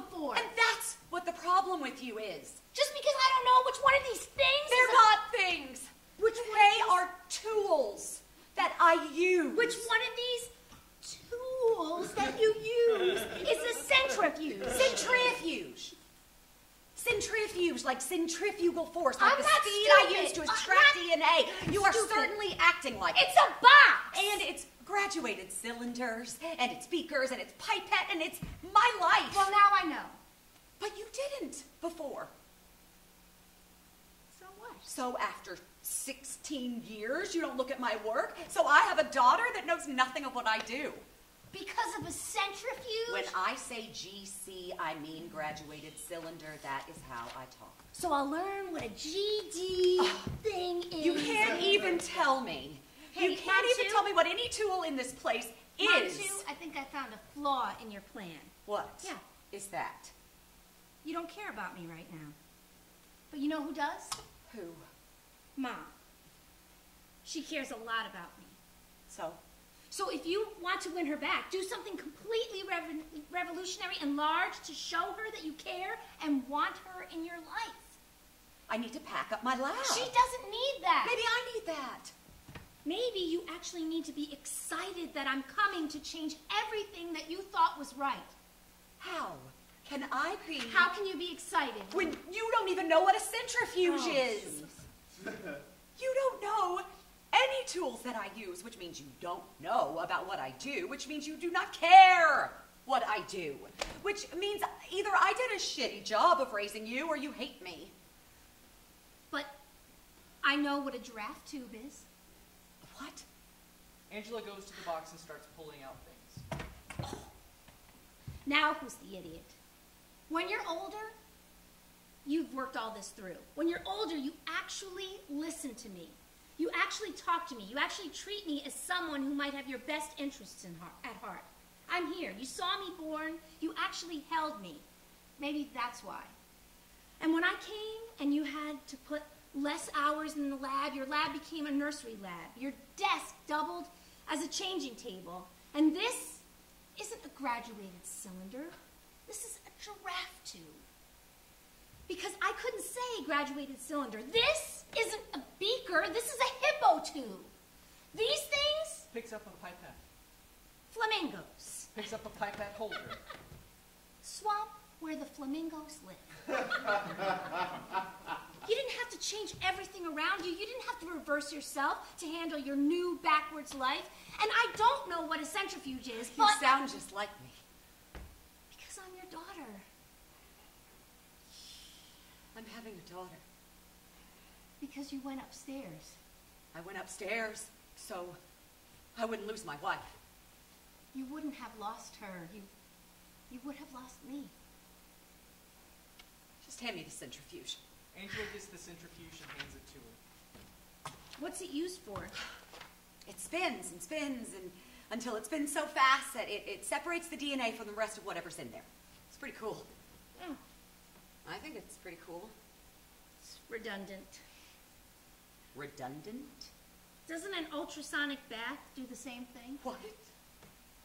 before. And that's what the problem with you is. Just because I don't know which one of these things They're is a- not things. Which They are tools that I use. Which one of these tools that you use is a centrifuge? Centrifuge. Centrifuge, like centrifugal force, like I'm the not speed I use to extract DNA. You are certainly acting like It's it. a box. And it's graduated cylinders, and it's beakers, and it's pipette, and it's my life. well, now I know. but you didn't before. So what? So after 16 years, you don't look at my work. So I have a daughter that knows nothing of what I do. Because of a centrifuge? When I say GC, I mean graduated cylinder. That is how I talk. so I'll learn what a GD ah, thing is. You can't even tell me. Hey, you can't even tell me what any tool in this place is. too, I think I found a flaw in your plan. What? Yeah. Is that? You don't care about me right now. But you know who does? Who? Mom. She cares a lot about me. So? So if you want to win her back, do something completely rev- revolutionary and large to show her that you care and want her in your life. I need to pack up my lab. She doesn't need that. Maybe I need that. Maybe you actually need to be excited that I'm coming to change everything that you thought was right. How can I be? How can you be excited? When you don't even know what a centrifuge Oh, is. You don't know any tools that I use, which means you don't know about what I do, which means you do not care what I do, which means either I did a shitty job of raising you or you hate me. But I know what a giraffe tube is. What? Angela goes to the box and starts pulling out things. Oh. Now who's the idiot? When you're older, you've worked all this through. When you're older, you actually listen to me. You actually talk to me. You actually treat me as someone who might have your best interests in heart, at heart. I'm here. You saw me born. You actually held me. Maybe that's why. And when I came and you had to put less hours in the lab, your lab became a nursery lab. Your desk doubled as a changing table. And this isn't a graduated cylinder. This is a giraffe tube. Because I couldn't say graduated cylinder. This isn't a beaker. This is a hippo tube. These things, Picks up a pipette. flamingos. Picks up a pipette holder. Swamp where the flamingos live. you didn't have to change everything around you. You didn't have to reverse yourself to handle your new backwards life. And I don't know what a centrifuge is, You sound just like me. because I'm your daughter. I'm having a daughter. Because you went upstairs. I went upstairs so I wouldn't lose my wife. You wouldn't have lost her. You you would have lost me. Just hand me the centrifuge. Angela gets the centrifuge and hands it to her. What's it used for? It spins and spins and until it spins so fast that it, it separates the DNA from the rest of whatever's in there. It's pretty cool. Oh, I think it's pretty cool. it's redundant. Redundant? Doesn't an ultrasonic bath do the same thing? What?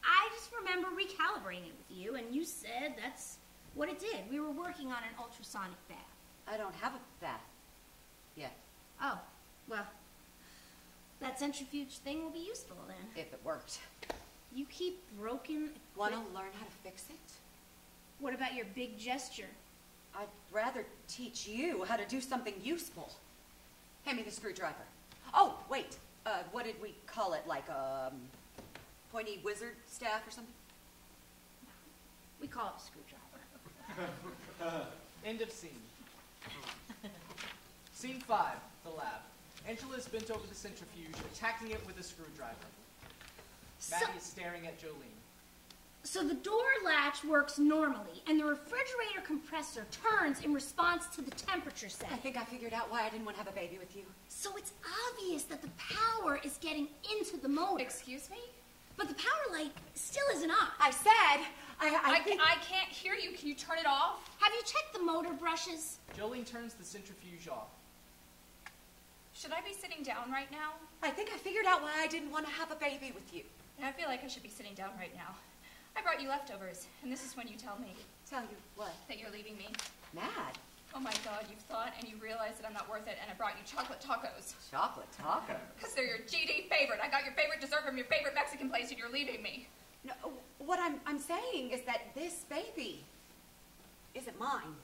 I just remember recalibrating it with you, and you said that's what it did. We were working on an ultrasonic bath. I don't have a bath yet, Oh, well, that centrifuge thing will be useful then. if it worked. You keep broken. Want to learn how to fix it? What about your big gesture? I'd rather teach you how to do something useful. Hand me the screwdriver. Oh, wait. Uh, what did we call it? Like a um, pointy wizard staff or something? We call it a screwdriver. End of scene. scene five, the lab. Angela is bent over the centrifuge, attacking it with a screwdriver. So, Maddy is staring at Jolene. so the door latch works normally, and the refrigerator compressor turns in response to the temperature set. I think I figured out why I didn't want to have a baby with you. So it's obvious that the power is getting into the motor. Excuse me? But the power light still isn't on. I said, I, I, I, think... I can't hear you. Can you turn it off? Have you checked the motor brushes? Jolene turns the centrifuge off. Should I be sitting down right now? I think I figured out why I didn't want to have a baby with you. And I feel like I should be sitting down right now. I brought you leftovers, and this is when you tell me. Tell you what? That you're leaving me. Mad. Oh my god, you've thought and you realize that I'm not worth it, and I brought you chocolate tacos. Chocolate taco. Because they're your GD favorite. I got your favorite dessert from your favorite Mexican place, and you're leaving me. No, what I'm, I'm saying is that this baby isn't mine.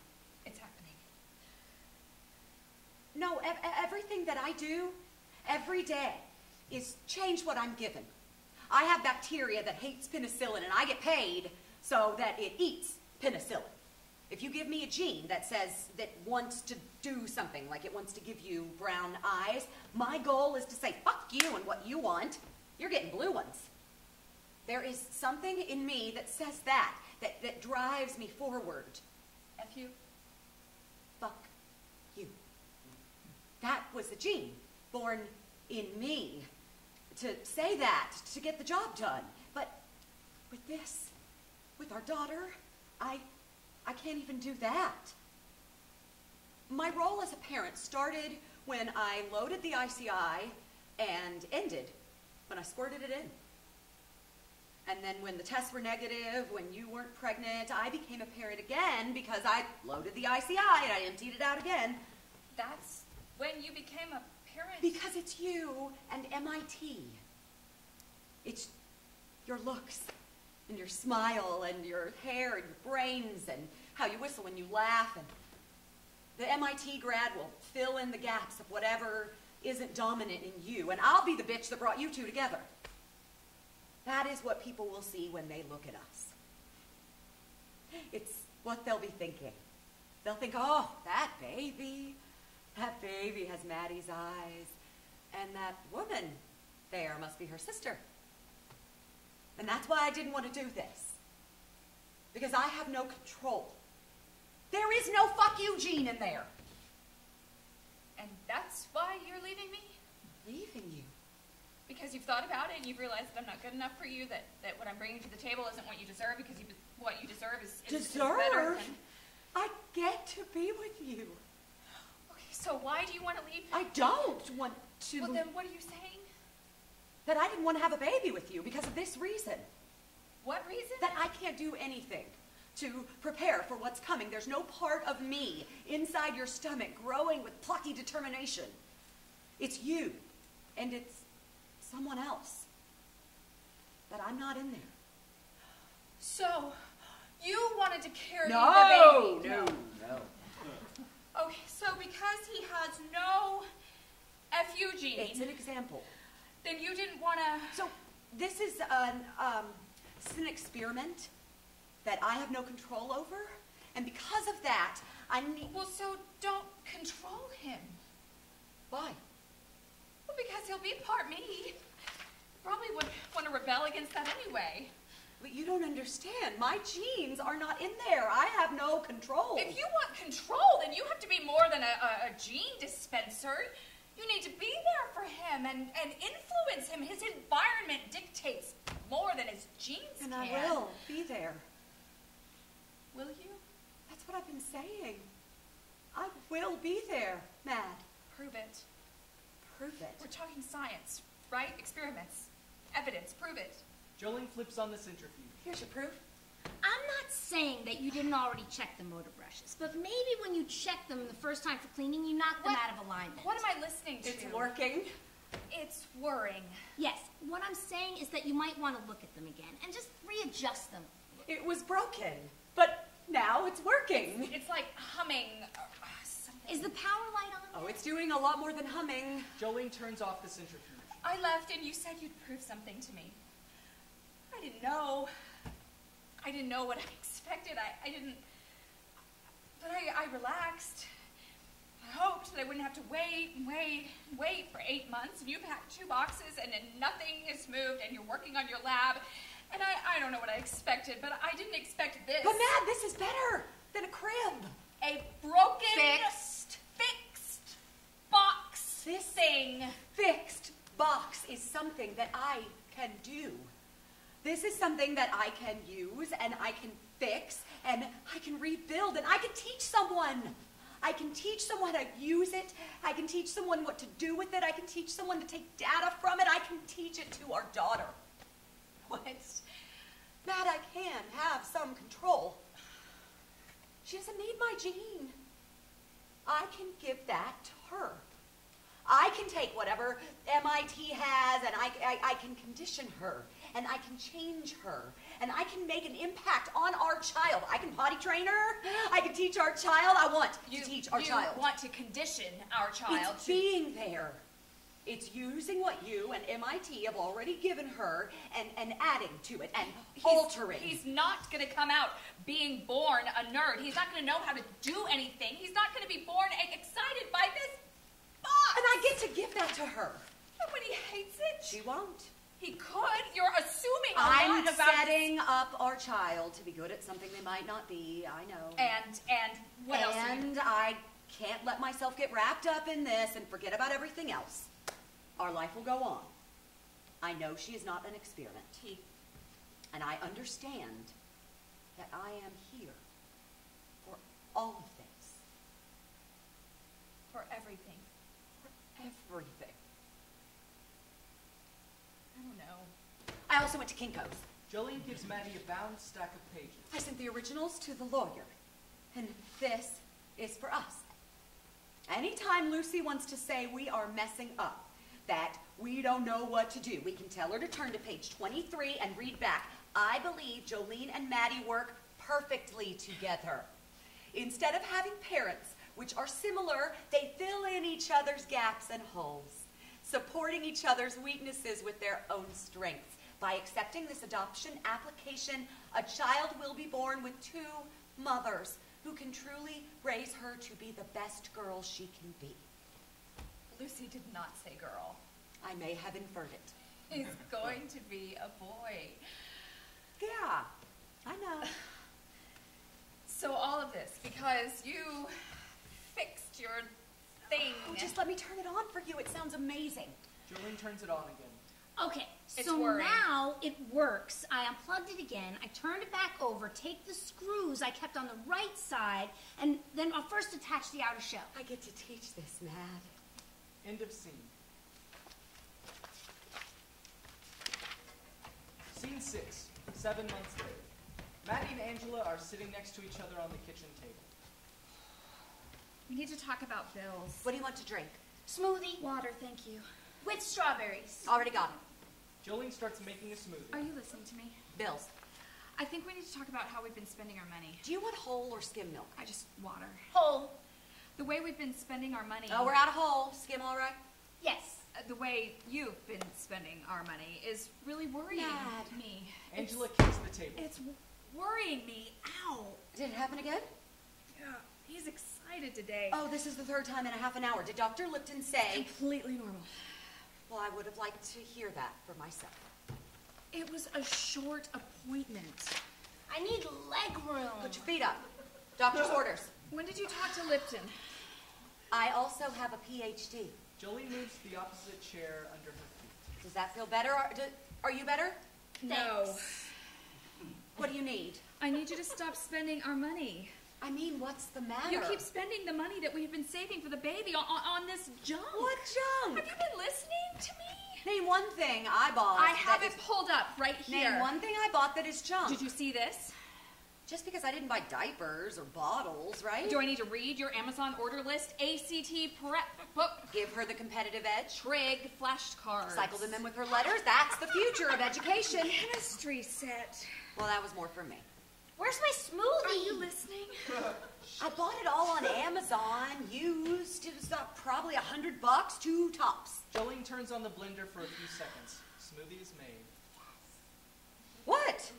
It's happening. No, ev- ev- everything that I do every day is change what I'm given. I have bacteria that hates penicillin, and I get paid so that it eats penicillin. If you give me a gene that says that wants to do something, like it wants to give you brown eyes, my goal is to say, fuck you and what you want. You're getting blue ones. There is something in me that says that, that, that drives me forward. F you. Fuck you. That was the gene born in me to say that, to get the job done. But with this, with our daughter, I, I can't even do that. My role as a parent started when I loaded the ICI and ended when I squirted it in. And then when the tests were negative, when you weren't pregnant, I became a parent again because I loaded the ICI and I emptied it out again. That's when you became a parent. Because it's you and MIT. It's your looks and your smile and your hair and your brains and how you whistle when you laugh and the MIT grad will fill in the gaps of whatever isn't dominant in you and I'll be the bitch that brought you two together. That is what people will see when they look at us. It's what they'll be thinking. They'll think, oh, that baby, that baby has Maddy's eyes. And that woman there must be her sister. And that's why I didn't want to do this. Because I have no control. There is no fuck you gene in there. And that's why you're leaving me? Leaving you. Because you've thought about it and you've realized that I'm not good enough for you, that, that what I'm bringing to the table isn't what you deserve, because you, what you deserve is, is, is better than... I get to be with you. Okay, so why do you want to leave? I don't want to. Well, then what are you saying? that I didn't want to have a baby with you because of this reason. What reason? that I can't do anything to prepare for what's coming. There's no part of me inside your stomach growing with plucky determination. It's you, and it's someone else. That I'm not in there. So, you wanted to carry No, the baby? no, no. Okay, so because he has no FU gene, It's an example. then you didn't want to... So this is an um, this is an experiment that I have no control over, and because of that, I need. Well, so don't control him. Why? Because he'll be part me. Probably would want to rebel against that anyway. But you don't understand. My genes are not in there. I have no control. If you want control, then you have to be more than a, a, a gene dispenser. You need to be there for him and, and influence him. His environment dictates more than his genes and can. I will be there. Will you? That's what I've been saying. I will be there, Mad. Prove it. Prove it. We're talking science, right? Experiments. Evidence. Prove it. Jolene flips on the centrifuge. Here's your proof. I'm not saying that you didn't already check the motor brushes, but maybe when you checked them the first time for cleaning, you knocked them out of alignment. What am I listening to? It's working. It's whirring. Yes, what I'm saying is that you might want to look at them again and just readjust them. It was broken, but now it's working. It's like humming something. Is the power light on? Oh, it's doing a lot more than humming. Jolene turns off the centrifuge. I left and you said you'd prove something to me. I didn't know. I didn't know what I expected. I, I didn't. But I, I relaxed. I hoped that I wouldn't have to wait and wait and wait for eight months. And you packed two boxes and then nothing has moved and you're working on your lab. And I, I don't know what I expected, but I didn't expect this. But Mad, this is better than a crib. A broken, Fixed. Box This- thing. Fixed box is something that I can do. This is something that I can use and I can fix and I can rebuild and I can teach someone. I can teach someone how to use it. I can teach someone what to do with it. I can teach someone to take data from it. I can teach it to our daughter. What? That I can have some control. She doesn't need my gene. I can give that to her. I can take whatever MIT has and I, I, I can condition her and I can change her and I can make an impact on our child. I can potty train her. I can teach our child. I want You, to teach our you child. want to condition our child It's to being there. It's using what you and MIT have already given her and, and adding to it and He's- altering. He's not going to come out being born a nerd. He's not going to know how to do anything. He's not going to be born excited by this box. and I get to give that to her. But when he hates it, She won't. he could. You're assuming a I'm lot about setting up our child to be good at something they might not be. I know. And and what else? And I can't let myself get wrapped up in this and forget about everything else. Our life will go on. I know she is not an experiment. He And I understand that I am here for all of this. for everything. For everything. I don't know. I also went to Kinko's. Jolene gives Maddy a bound stack of pages. I sent the originals to the lawyer. And this is for us. Anytime Lucy wants to say we are messing up, that we don't know what to do, we can tell her to turn to page 23 and read back. I believe Jolene and Maddy work perfectly together. Instead of having parents which are similar, they fill in each other's gaps and holes, supporting each other's weaknesses with their own strengths. By accepting this adoption application, a child will be born with two mothers who can truly raise her to be the best girl she can be. Lucy did not say girl. I may have inferred it. He's going to be a boy. Yeah, I know. So all of this because you fixed your thing. Oh, just let me turn it on for you. It sounds amazing. Jolene turns it on again. Okay, It's so worrying. now it works. I unplugged it again. I turned it back over, take the screws I kept on the right side, and then I'll first attach the outer shell. I get to teach this, Mad. End of scene. Scene six, seven months later. Maddy and Angela are sitting next to each other on the kitchen table. We need to talk about bills. What do you want to drink? Smoothie Water, thank you. with strawberries. Already got it. Jolene starts making a smoothie. Are you listening to me? Bills. I think we need to talk about how we've been spending our money. Do you want whole or skim milk? I just water. Whole. The way we've been spending our money. Oh, we're out of whole. Skim all right? Yes. uh, the way you've been spending our money is really worrying Mad. me. Angela kicks the table. It's, it's worrying me. Ow. Did it happen again? Yeah, he's excited today. Oh, this is the third time in a half an hour. Did Dr. Lipton say? completely normal. Well, I would have liked to hear that for myself. It was a short appointment. I need leg room. Put your feet up. Doctor's orders. When did you talk to Lipton? I also have a PhD. Jolene moves to the opposite chair under her feet. Does that feel better? Are, do, are you better? No. What do you need? I need you to stop spending our money. I mean, what's the matter? You keep spending the money that we've been saving for the baby on, on, on this junk. What junk? Have you been listening to me? Name one thing I bought. I have it is- pulled up right here. Name one thing I bought that is junk. Did you see this? Just because I didn't buy diapers or bottles, right? Do I need to read your Amazon order list? ACT prep book, Give her the competitive edge. trig flashcards, Cycle them in with her letters. That's the future of education. chemistry set. Well, that was more for me. Where's my smoothie? Are you listening? I bought it all on Amazon, used. It was uh, probably a hundred bucks, two tops. Jolene turns on the blender for a few seconds. Smoothie is made. What?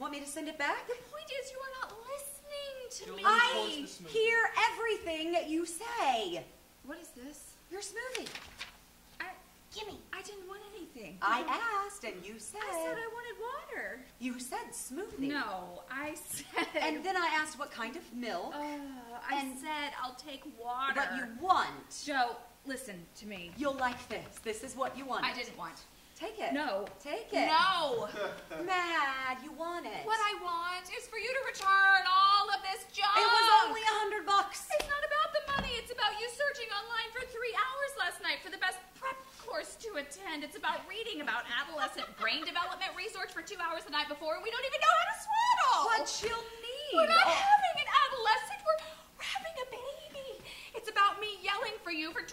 Want me to send it back? The point is, you are not listening to me. Jolene pours I hear everything you say. What is this? Your smoothie. I, Gimme. I didn't want anything. I asked, and you said. I said I wanted water. You said smoothie. No, I said. And then I asked what kind of milk, Uh, I and- said I'll take water. what you want. Joe, listen to me. You'll like this. This is what you want. I didn't want. Take it. No. Take it. No. Mad, you want it. What I want is for you to return all of this junk. It was only a hundred bucks. It's not about the money. It's about you searching online for three hours last night for the best prep course to attend. It's about reading about adolescent brain development research for two hours the night before, and we don't even know how to swaddle. What you'll need. We're not oh. having an adolescent. We're, we're having a baby. It's about me yelling for you for 25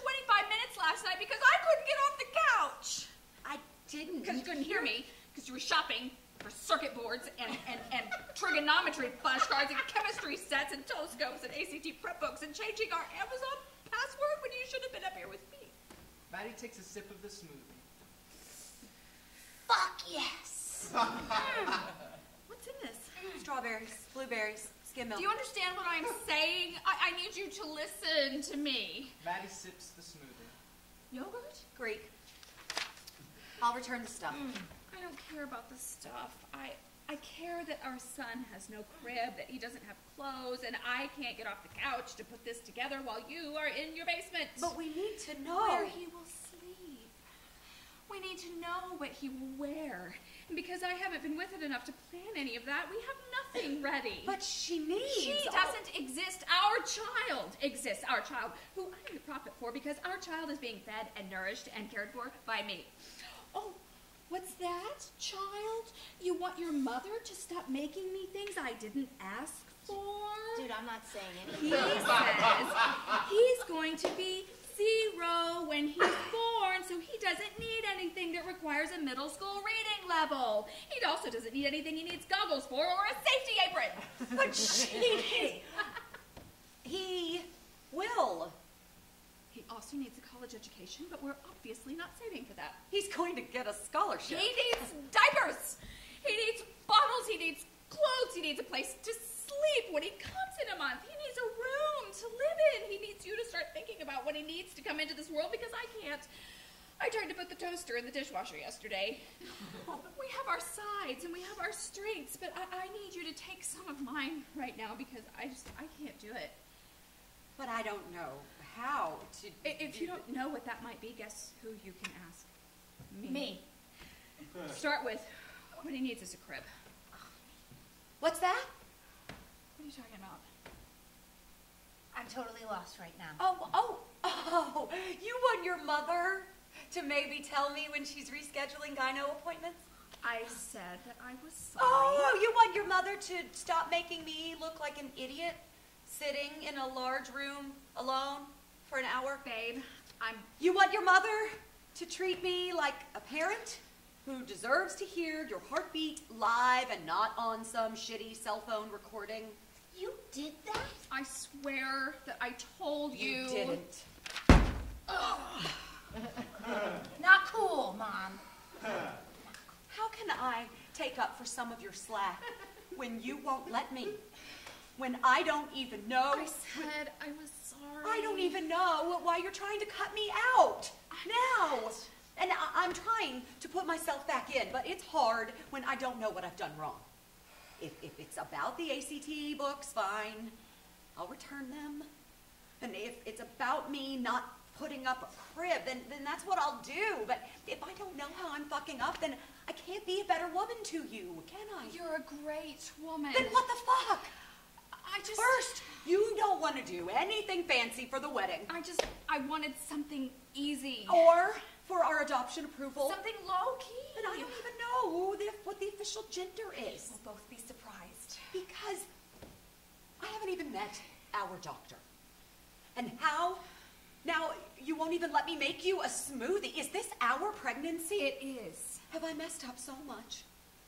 minutes last night because I couldn't get off the couch you couldn't hear me, because you were shopping for circuit boards and, and, and trigonometry flashcards and chemistry sets and telescopes and ACT prep books and changing our Amazon password when you should have been up here with me. Maddy takes a sip of the smoothie. Fuck yes. What's in this? Strawberries, blueberries, skim milk. Do you understand what I'm saying? I, I need you to listen to me. Maddy sips the smoothie. Yogurt? Greek. I'll return the stuff. Mm, I don't care about the stuff. I I care that our son has no crib, that he doesn't have clothes, and I can't get off the couch to put this together while you are in your basement. But we need to know. where he will sleep. We need to know what he will wear. And because I haven't been with it enough to plan any of that, we have nothing ready. But she needs. she doesn't exist. Our child exists. Our child, who I need a profit for because our child is being fed and nourished and cared for by me. Oh, what's that, child? You want your mother to stop making me things I didn't ask for? Dude, I'm not saying anything. He says he's going to be zero when he's born, so he doesn't need anything that requires a middle school reading level. He also doesn't need anything he needs goggles for or a safety apron. But she. he will. He also needs a college education, but we're obviously not saving for that. He's going to get a scholarship. He needs diapers. He needs bottles. He needs clothes. He needs a place to sleep when he comes in a month. He needs a room to live in. He needs you to start thinking about what he needs to come into this world because I can't. I tried to put the toaster in the dishwasher yesterday. we have our sides and we have our strengths, but I, I need you to take some of mine right now because I just I can't do it. But I don't know how to. If you don't know what that might be, guess who you can ask? Me. Start with what he needs is a crib. What's that? What are you talking about? I'm totally lost right now. Oh, oh, oh. You want your mother to maybe tell me when she's rescheduling gyno appointments? I said that I was sorry. Oh, you want your mother to stop making me look like an idiot sitting in a large room alone for an hour? babe, I'm You want your mother to treat me like a parent who deserves to hear your heartbeat live and not on some shitty cell phone recording? You did that? I swear that I told you. You didn't. Not cool, Mom. How can I take up for some of your slack when you won't let me? When I don't even know. I said I was sorry. I don't even know why you're trying to cut me out now. And I- I'm trying to put myself back in, but it's hard when I don't know what I've done wrong. If, if it's about the ACT books, fine. I'll return them. And if it's about me not putting up a crib, then, then that's what I'll do. But if I don't know how I'm fucking up, then I can't be a better woman to you, can I? You're a great woman. Then what the fuck? I just First, you don't want to do anything fancy for the wedding. I just I wanted something easy. Or for our adoption approval. Something low key. But I don't even know who the, what the official gender is. We'll both be surprised. Because I haven't even met our doctor. And how? Now, you won't even let me make you a smoothie. Is this our pregnancy? It is. Have I messed up so much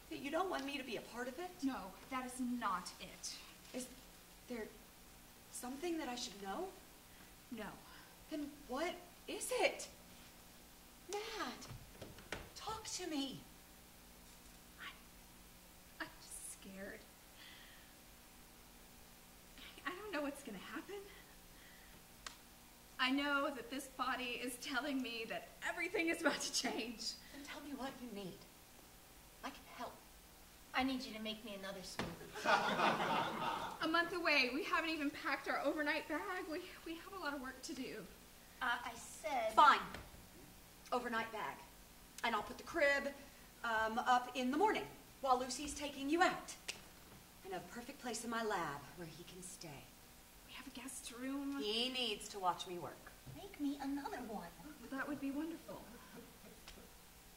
that you don't want me to be a part of it? No, that is not it. Is there something that I should know? No. Then what is it? Mad, talk to me. I'm just scared. I don't know what's gonna happen. I know that this body is telling me that everything is about to change. Then tell me what you need. I can help. I need you to make me another smoothie. A month away, we haven't even packed our overnight bag. We, we have a lot of work to do. Uh, I said. Fine. Overnight bag. And I'll put the crib um, up in the morning while Lucy's taking you out. And a perfect place in my lab where he can stay. We have a guest room. He needs to watch me work. Make me another one. That would be wonderful.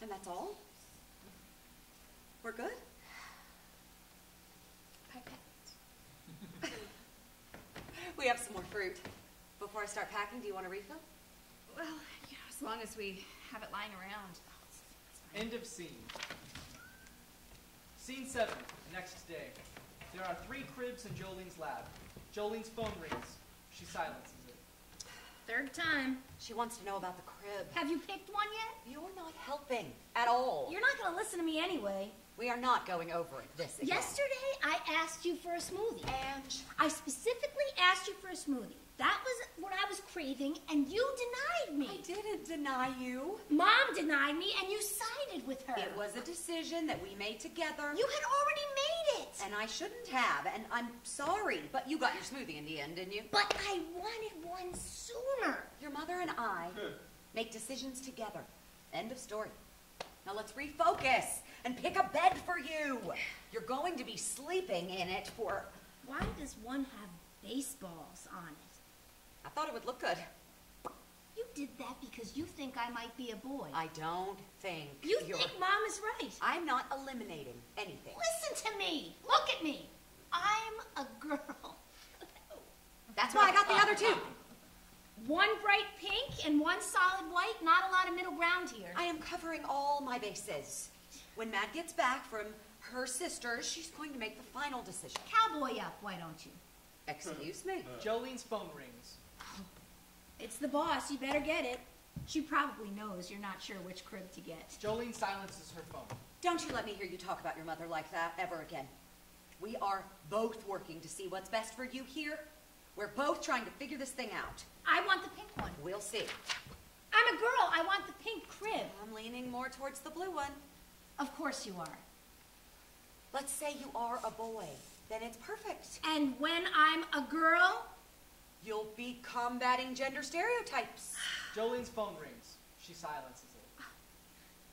And that's all? We're good? Pipette. We have some more fruit. Before I start packing, do you want a refill? Well, you know, as long as we have it lying around. Oh, it's, it's End of scene. Scene seven, next day. There are three cribs in Jolene's lab. Jolene's phone rings. She silences it. Third time. She wants to know about the crib. Have you picked one yet? You're not helping at all. You're not gonna listen to me anyway. We are not going over it this again. Yesterday, I asked you for a smoothie. And I specifically asked you for a smoothie. That was what I was craving, and you denied me. I didn't deny you. Mom denied me, and you sided with her. It was a decision that we made together. You had already made it. And I shouldn't have, and I'm sorry, but you got your smoothie in the end, didn't you? But I wanted one sooner. Your mother and I hmm. make decisions together. End of story. Now let's refocus and pick a bed for you. You're going to be sleeping in it for. Why does one have baseballs on it? I thought it would look good. You did that because you think I might be a boy. I don't think you you're. think Mom is right. I'm not eliminating anything. Listen to me. Look at me. I'm a girl. That's why I got the other two. One bright pink and one solid white. Not a lot of middle ground here. I am covering all my bases. When Mad gets back from her sisters, she's going to make the final decision. Cowboy up, why don't you? Excuse me. Uh, Jolene's phone rings. It's the boss. You better get it. She probably knows you're not sure which crib to get. Jolene silences her phone. Don't you let me hear you talk about your mother like that ever again. We are both working to see what's best for you here. We're both trying to figure this thing out. I want the pink one. We'll see. I'm a girl. I want the pink crib. I'm leaning more towards the blue one. Of course you are. Let's say you are a boy. Then it's perfect. And when I'm a girl, You'll be combating gender stereotypes. Jolene's phone rings. She silences it.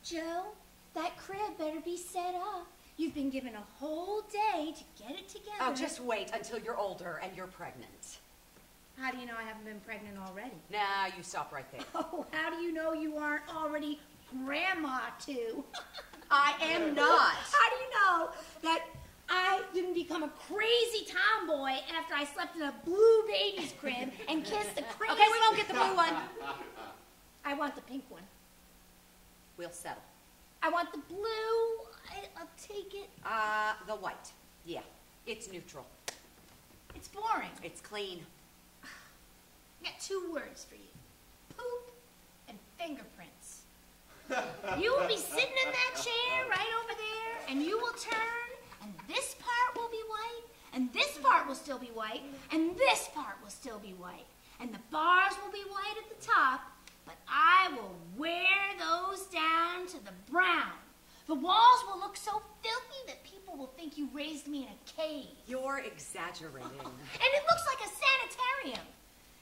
Joe, that crib better be set up. You've been given a whole day to get it together. Oh, just wait until you're older and you're pregnant. How do you know I haven't been pregnant already? Nah, you stop right there. Oh, how do you know you aren't already grandma too? I am not. How do you know that I didn't become a crazy tomboy after I slept in a blue baby's crib and kissed the crazy? Okay, we won't get the blue one. I want the pink one. We'll settle. I want the blue. I'll take it. Uh, the white. Yeah, it's neutral. It's boring. It's clean. I got two words for you: poop and fingerprints. you will be sitting in that chair right over there, and you will turn, and this part will be white, and this part will still be white, and this part will still be white, and the bars will be white at the top, but I will wear those down to the brown. The walls will look so filthy that people will think you raised me in a cave. You're exaggerating. And it looks like a sanitarium.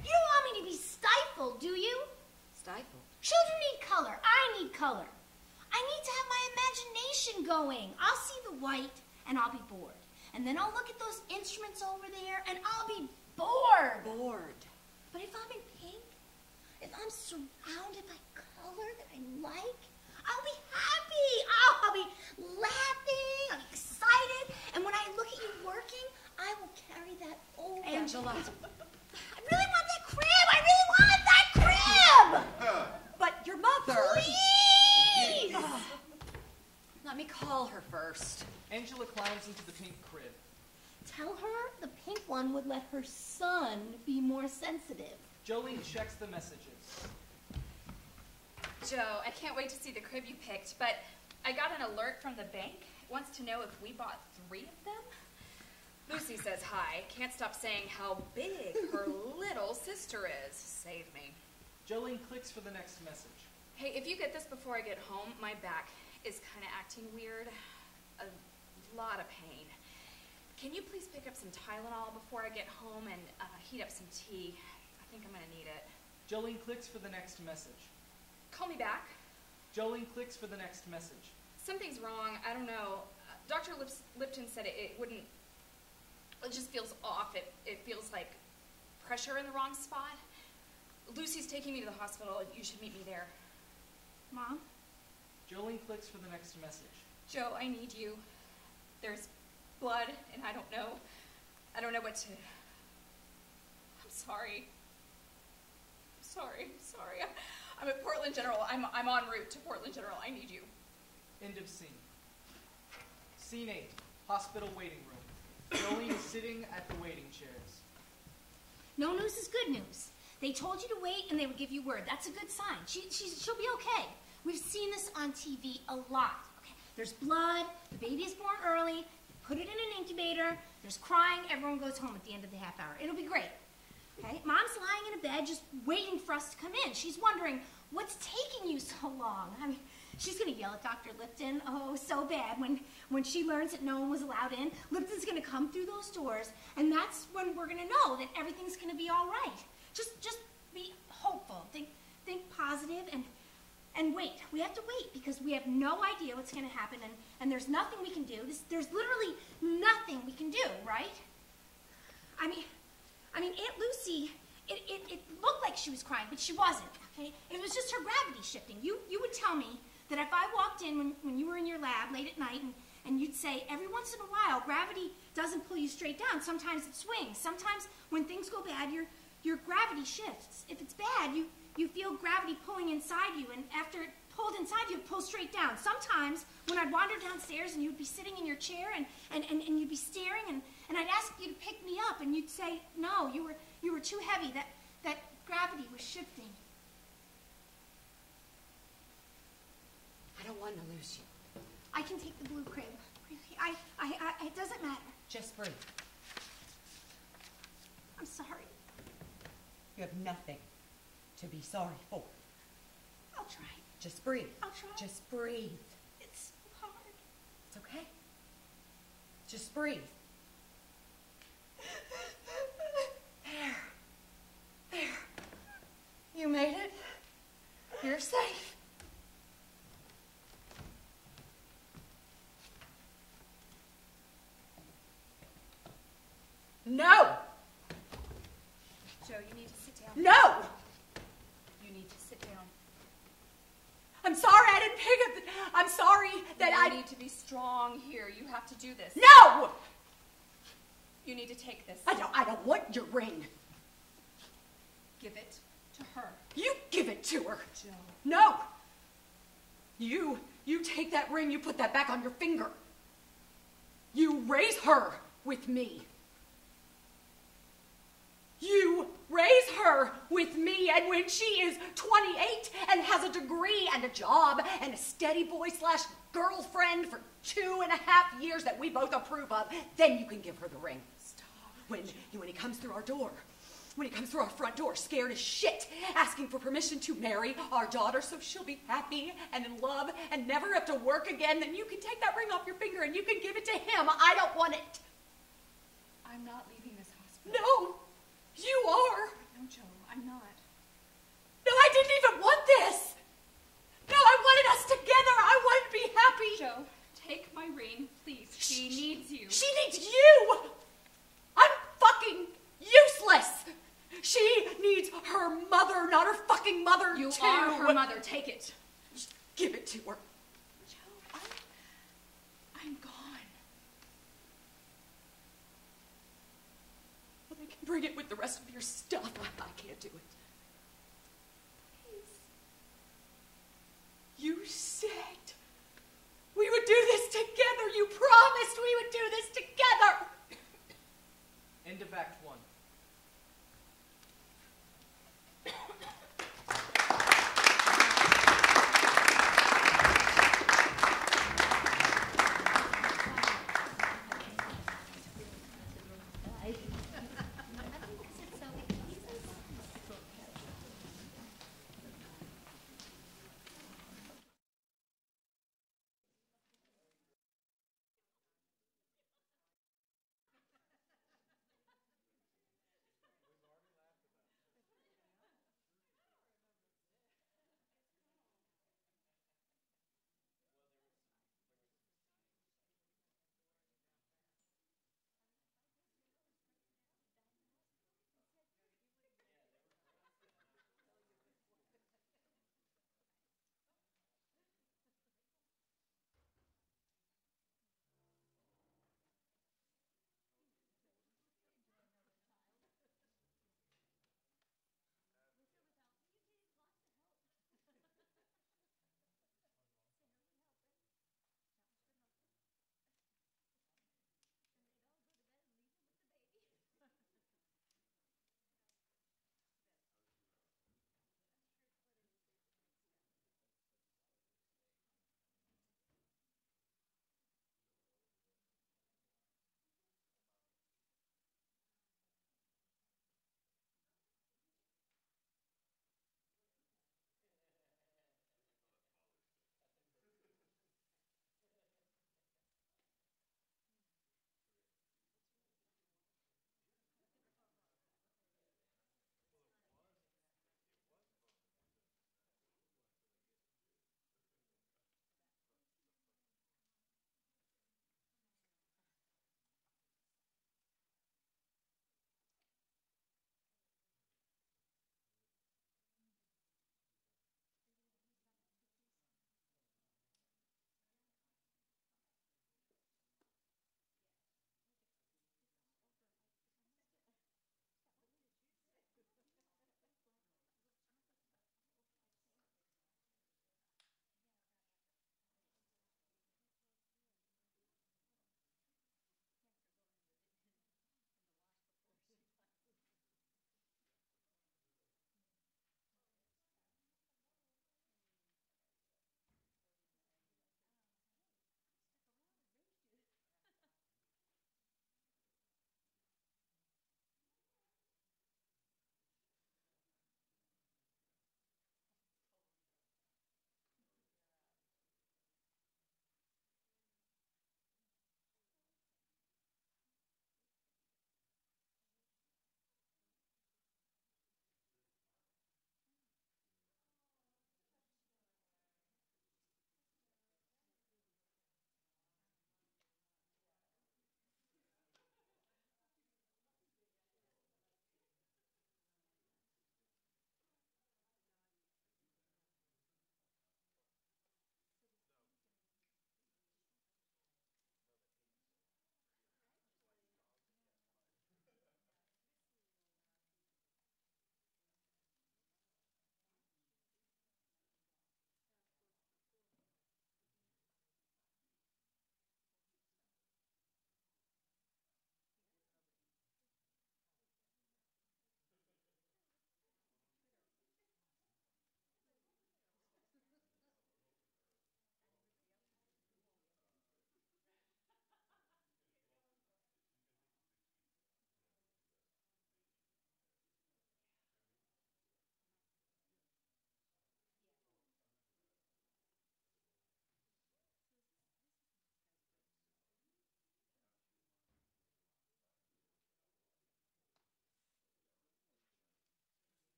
You don't want me to be stifled, do you? Stifled. Children need color. I need color. I need to have my imagination going. I'll see the white and I'll be bored. And then I'll look at those instruments over there and I'll be bored. Bored. But if I'm in pink, if I'm surrounded by color that I like, I'll be happy. Oh, I'll be laughing. I'll be excited. And when I look at you working, I will carry that over. Angela. I really want that crib. I really want that crib. But your mother. Please. Let me call her first. Angela climbs into the pink crib. Tell her the pink one would let her son be more sensitive. Jolene checks the messages. Joe, I can't wait to see the crib you picked, but I got an alert from the bank. Wants to know if we bought three of them. Lucy says hi. Can't stop saying how big her little sister is. Save me. Jolene clicks for the next message. Hey, if you get this before I get home, my back is kind of acting weird. A lot of pain. Can you please pick up some Tylenol before I get home and uh, heat up some tea? I think I'm gonna need it. Jolene clicks for the next message. Call me back. Jolene clicks for the next message. Something's wrong. I don't know. Uh, Dr. Lips- Lipton said it, it wouldn't. It just feels off. It, it feels like pressure in the wrong spot. Lucy's taking me to the hospital. You should meet me there. Mom? Jolene clicks for the next message. Joe, I need you. There's blood, and I don't know. I don't know what to. I'm sorry. I'm sorry. I'm sorry. I'm, I'm at Portland General. I'm, I'm en route to Portland General. I need you. End of scene. Scene 8, hospital waiting room. Jolene is sitting at the waiting chairs. No news is good news. They told you to wait and they would give you word. That's a good sign. She, she's, she'll be okay. We've seen this on TV a lot. Okay? There's blood, the baby is born early, put it in an incubator, there's crying, everyone goes home at the end of the half hour. It'll be great. Okay? Mom's lying in a bed just waiting for us to come in. She's wondering, what's taking you so long? I mean, she's gonna yell at Dr. Lipton, oh, so bad, when, when she learns that no one was allowed in. Lipton's gonna come through those doors, and that's when we're gonna know that everything's gonna be all right. Just, just be hopeful. Think, think positive, and, and wait. We have to wait because we have no idea what's gonna happen, and, and there's nothing we can do. This, there's literally nothing we can do, right? I mean, I mean, Aunt Lucy, it, it, it looked like she was crying, but she wasn't, okay? It was just her gravity shifting. You, you would tell me that if I walked in when, when you were in your lab late at night and, and you'd say, every once in a while, gravity doesn't pull you straight down. Sometimes it swings. Sometimes when things go bad, your, your gravity shifts. If it's bad, you, you feel gravity pulling inside you, and after it pulled inside you, it pulls straight down. Sometimes when I'd wander downstairs and you'd be sitting in your chair and, and, and, and you'd be staring and, and I'd ask you to pick me up and you'd say, no, you were, you were too heavy, that, that gravity was shifting. I don't want to lose you. I can take the blue crib. I, I, I, it doesn't matter. Just breathe. I'm sorry. You have nothing to be sorry for. I'll try. Just breathe. I'll try. Just breathe. It's so hard. It's okay. Just breathe. There. There. You made it. You're safe. No! Joe, you need to sit down. No! You need to sit down. I'm sorry I didn't pick up the, I'm sorry that you I need to be strong here. You have to do this. No! You need to take this. I don't I don't want your ring. Give it to her. You give it to her. Joe. No! You, you take that ring, you put that back on your finger. You raise her with me. You raise her with me, and when she is 28 and has a degree and a job and a steady boy slash girlfriend for two and a half years that we both approve of, then you can give her the ring. When, when he comes through our door, when he comes through our front door, scared as shit, asking for permission to marry our daughter so she'll be happy and in love and never have to work again, then you can take that ring off your finger and you can give it to him. I don't want it. I'm not leaving this hospital. No, you are. No, Joe, I'm not. No, I didn't even want this. No, I wanted us together. I wanted to be happy. Joe, take my ring, please. She needs you. She needs you. I'm fucking useless. She needs her mother, not her fucking mother, You too. are her mother. Take it.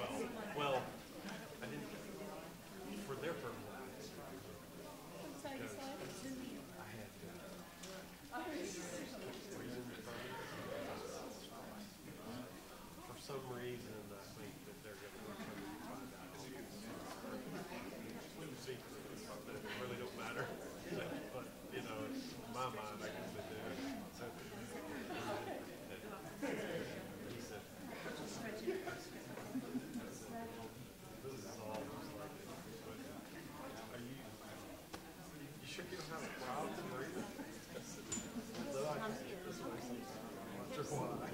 well. Well, Well,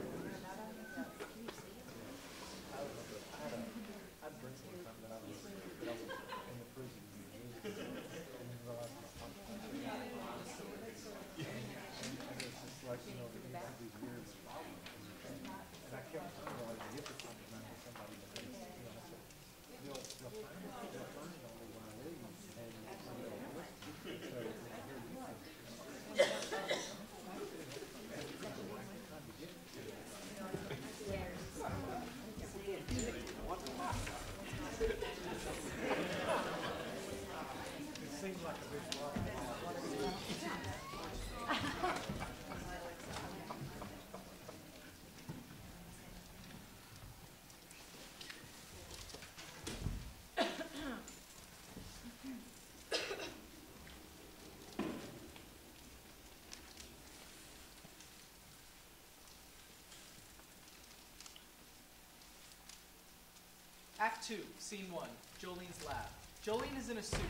Act 2, Scene 1, Jolene's lab. Jolene is in a suit.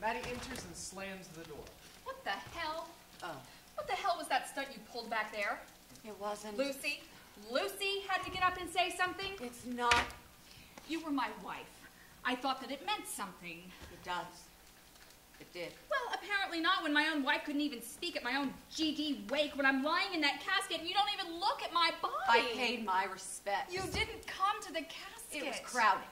Maddy enters and slams the door. What the hell? Oh, What the hell was that stunt you pulled back there? it wasn't. Lucy? Lucy had to get up and say something? It's not. You were my wife. I thought that it meant something. It does. It did. Well, apparently not when my own wife couldn't even speak at my own GD wake when I'm lying in that casket and you don't even look at my body. I paid my respects. You didn't come to the casket. It was crowded.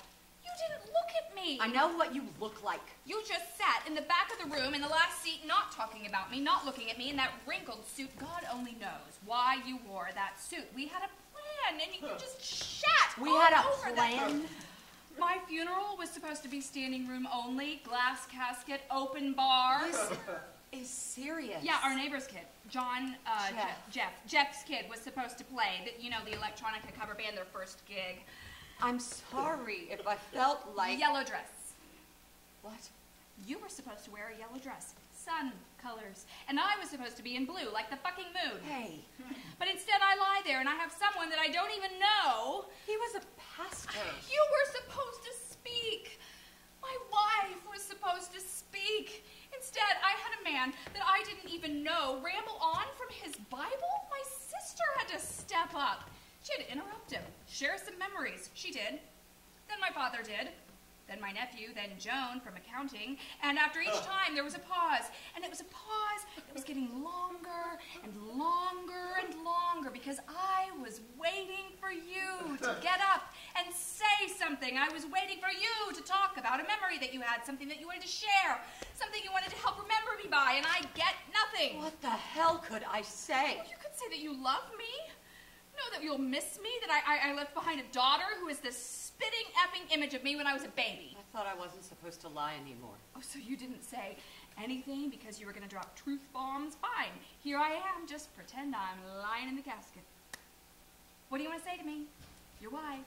Look at me. I know what you look like. You just sat in the back of the room in the last seat, not talking about me, not looking at me in that wrinkled suit. God only knows why you wore that suit. We had a plan, and you just shat We all had a over plan. My funeral was supposed to be standing room only, glass casket, open bar. This is serious. Yeah, our neighbor's kid, John, uh, Jeff. Jeff. Jeff. Jeff's kid was supposed to play, the, you know, the electronica cover band, their first gig. I'm sorry if I felt like. Yellow dress. What? You were supposed to wear a yellow dress, sun colors, and I was supposed to be in blue, like the fucking moon. Hey, But instead, I lie there and I have someone that I don't even know. he was a pastor. You were supposed to speak. My wife was supposed to speak. Instead, I had a man that I didn't even know ramble on from his Bible. My sister had to step up. She had to interrupt him, share some memories. She did. Then my father did. Then my nephew, then Joan from accounting. And after each oh. time, there was a pause. And it was a pause that was getting longer and longer and longer because I was waiting for you to get up and say something. I was waiting for you to talk about a memory that you had, something that you wanted to share, something you wanted to help remember me by, and I get nothing. What the hell could I say? You could say that you love me. Know that you'll miss me, that I, I, I left behind a daughter who is the spitting effing image of me when I was a baby. I thought I wasn't supposed to lie anymore. Oh, so you didn't say anything because you were going to drop truth bombs? Fine. Here I am. Just pretend I'm lying in the casket. What do you want to say to me? Your wife.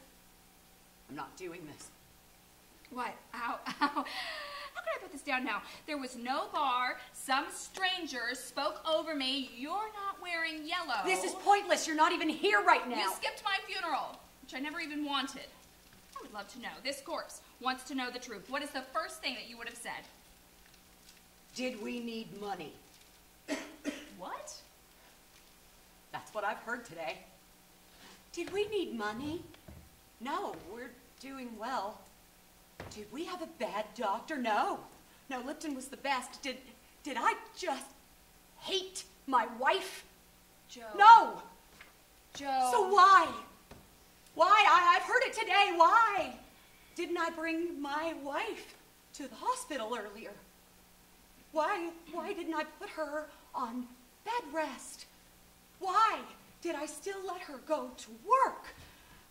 I'm not doing this. What? Ow, ow. How can I put this down now? There was no bar. Some stranger spoke over me. You're not wearing yellow. This is pointless. You're not even here right now. You skipped my funeral, which I never even wanted. I would love to know. This corpse wants to know the truth. What is the first thing that you would have said? Did we need money? What? That's what I've heard today. Did we need money? No, we're doing well. Did we have a bad doctor? No. No, Lipton was the best. Did did I just hate my wife? Joe. No. Joe. So why? Why? I, I've heard it today. Why? Didn't I bring my wife to the hospital earlier? Why? Why didn't I put her on bed rest? Why did I still let her go to work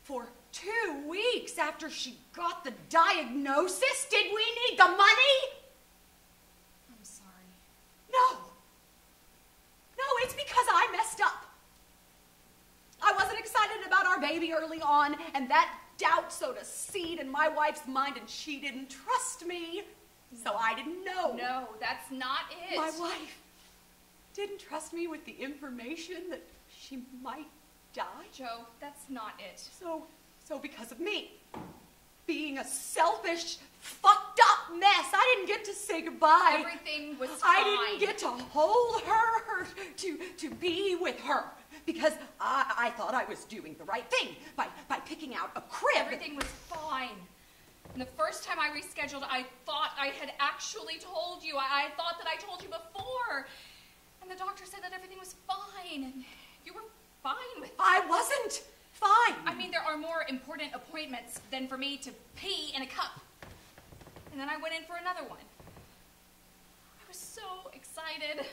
for two weeks after she got the diagnosis? Did we need the money? I'm sorry. No. No, it's because I messed up. I wasn't excited about our baby early on, and that doubt sowed a seed in my wife's mind, and she didn't trust me. So I didn't know. No, that's not it. My wife didn't trust me with the information that she might die. Joe, that's not it. So, so because of me being a selfish, fucked up mess, I didn't get to say goodbye. Everything was fine. I didn't get to hold her, to, to be with her, because I, I thought I was doing the right thing by, by picking out a crib. Everything was fine. And the first time I rescheduled, I thought I had actually told you. I, I thought that I told you before. And the doctor said that everything was fine, and you were fine with I wasn't fine. I mean, there are more important appointments than for me to pee in a cup. And then I went in for another one. I was so excited.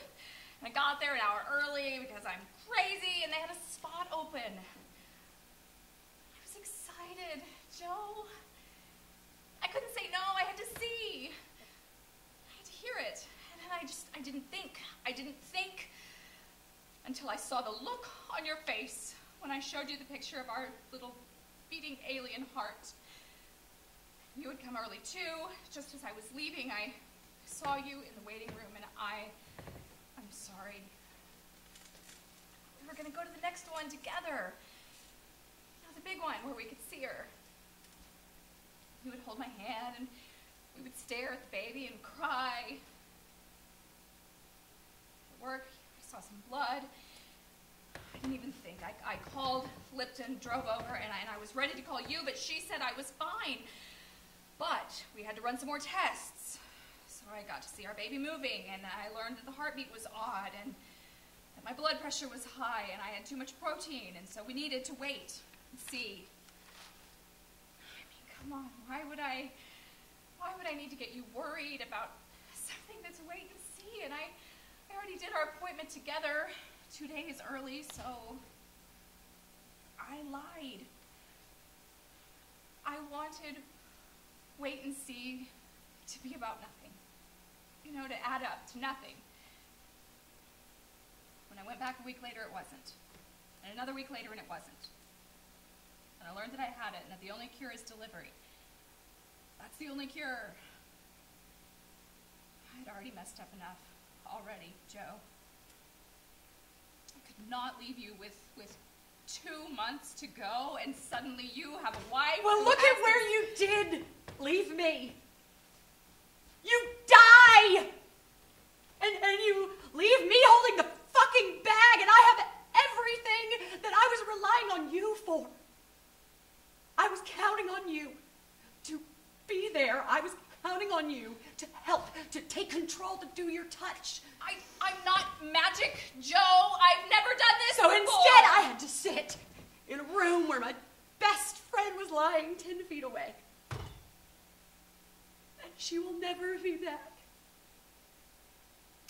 And I got there an hour early because I'm crazy and they had a spot open. I was excited, Joe. I couldn't say no, I had to see. I had to hear it. And then I just, I didn't think. I didn't think until I saw the look on your face when I showed you the picture of our little beating alien heart. You had come early too. Just as I was leaving, I saw you in the waiting room, and I, I'm sorry. We were gonna go to the next one together. You know, the big one where we could see her. You would hold my hand, and we would stare at the baby and cry. At work, I saw some blood. I didn't even think. I, I called Lipton, drove over, and I, and I was ready to call you, but she said I was fine. But we had to run some more tests. So I got to see our baby moving, and I learned that the heartbeat was odd, and that my blood pressure was high, and I had too much protein, and so we needed to wait and see. I mean, come on, why would I, why would I need to get you worried about something that's wait and see? And I, I already did our appointment together two days early, so I lied. I wanted wait and see to be about nothing. You know, to add up to nothing. When I went back a week later, it wasn't. And another week later, and it wasn't. And I learned that I had it, and that the only cure is delivery. That's the only cure. I had already messed up enough already, Joe. Not leave you with with two months to go, and suddenly you have a wife. Well, look at where you did leave me. You die! And, and you leave me holding the fucking bag, and I have everything that I was relying on you for. I was counting on you to be there. I was counting on you to help, to take control, to do your touch. I, I'm not magic, Joe. I've never done this So before. instead, I had to sit in a room where my best friend was lying 10 feet away. And she will never be back.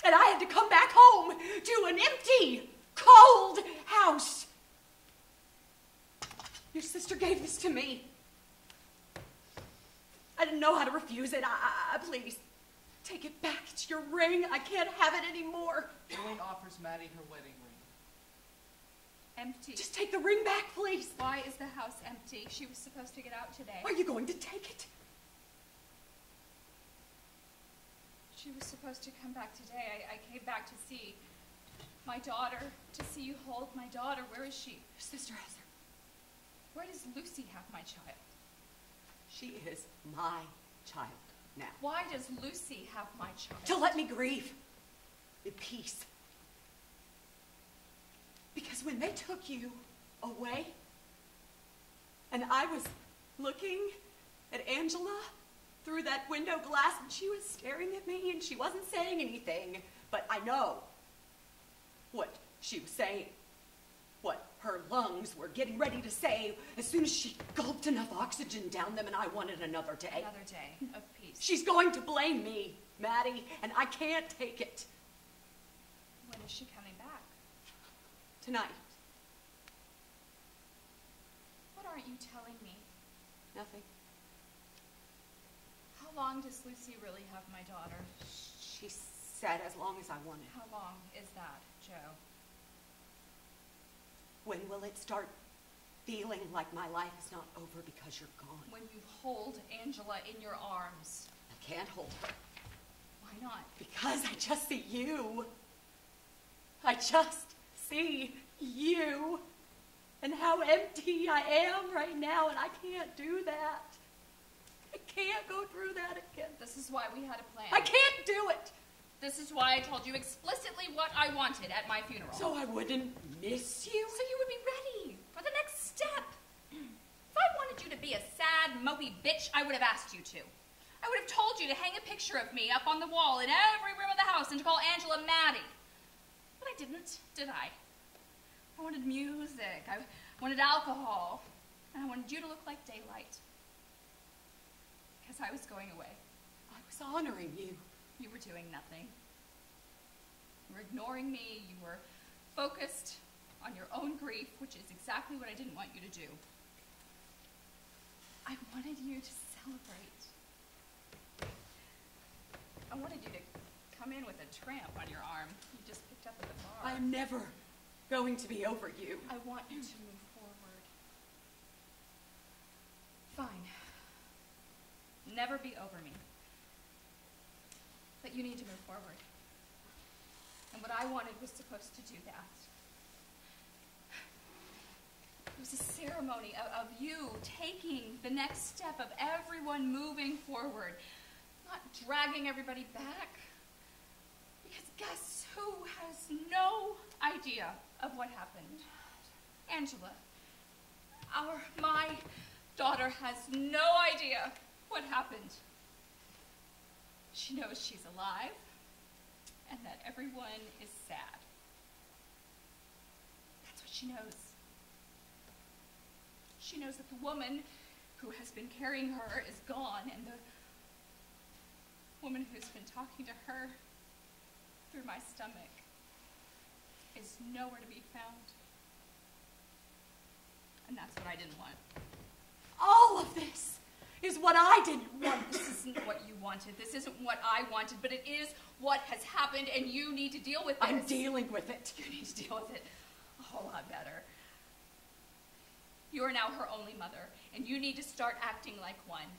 And I had to come back home to an empty, cold house. Your sister gave this to me. I didn't know how to refuse it. I, I, please, take it back. It's your ring. I can't have it anymore. Jolene offers Maddy her wedding ring. Empty. Just take the ring back, please. Why is the house empty? She was supposed to get out today. Are you going to take it? She was supposed to come back today. I, I came back to see my daughter, to see you hold my daughter. Where is she? Your sister has her. Where does Lucy have my child? She is my child now. Why does Lucy have my child? To let me grieve in peace. Because when they took you away, and I was looking at Angela through that window glass, and she was staring at me, and she wasn't saying anything, but I know what she was saying. What her lungs were getting ready to say as soon as she gulped enough oxygen down them, and I wanted another day. Another day of peace. She's going to blame me, Maddy, and I can't take it. When is she coming back? Tonight. What aren't you telling me? Nothing. How long does Lucy really have my daughter? She said as long as I wanted. How long is that, Joe? When will it start feeling like my life is not over because you're gone? When you hold Angela in your arms. I can't hold her Why not? because I just see you. I just see you and how empty I am right now, and I can't do that. I can't go through that again. This is why we had a plan. I can't do it. This is why I told you explicitly what I wanted at my funeral. So I wouldn't miss you. So you would be ready for the next step. If I wanted you to be a sad, mopey bitch, I would have asked you to. I would have told you to hang a picture of me up on the wall in every room of the house and to call Angela Maddy. But I didn't, did I? I wanted music. I wanted alcohol. And I wanted you to look like daylight. Because I was going away. I was honoring you. You were doing nothing. You were ignoring me. You were focused on your own grief, which is exactly what I didn't want you to do. I wanted you to celebrate. I wanted you to come in with a tramp on your arm you just picked up at the bar. I'm never going to be over you. I want you to move forward. Fine. Never be over me. But you need to move forward. And what I wanted was supposed to do that. It was a ceremony of, of you taking the next step of everyone moving forward, not dragging everybody back. Because guess who has no idea of what happened? Angela. Our, my daughter has no idea what happened. She knows she's alive and that everyone is sad. That's what she knows. She knows that the woman who has been carrying her is gone, and the woman who's been talking to her through my stomach is nowhere to be found. And that's what I didn't want. All of this is what I didn't want. This isn't what you wanted. This isn't what I wanted, but it is what has happened, and you need to deal with it. I'm dealing with it. You need to deal with it a whole lot better. You are now her only mother, and you need to start acting like one.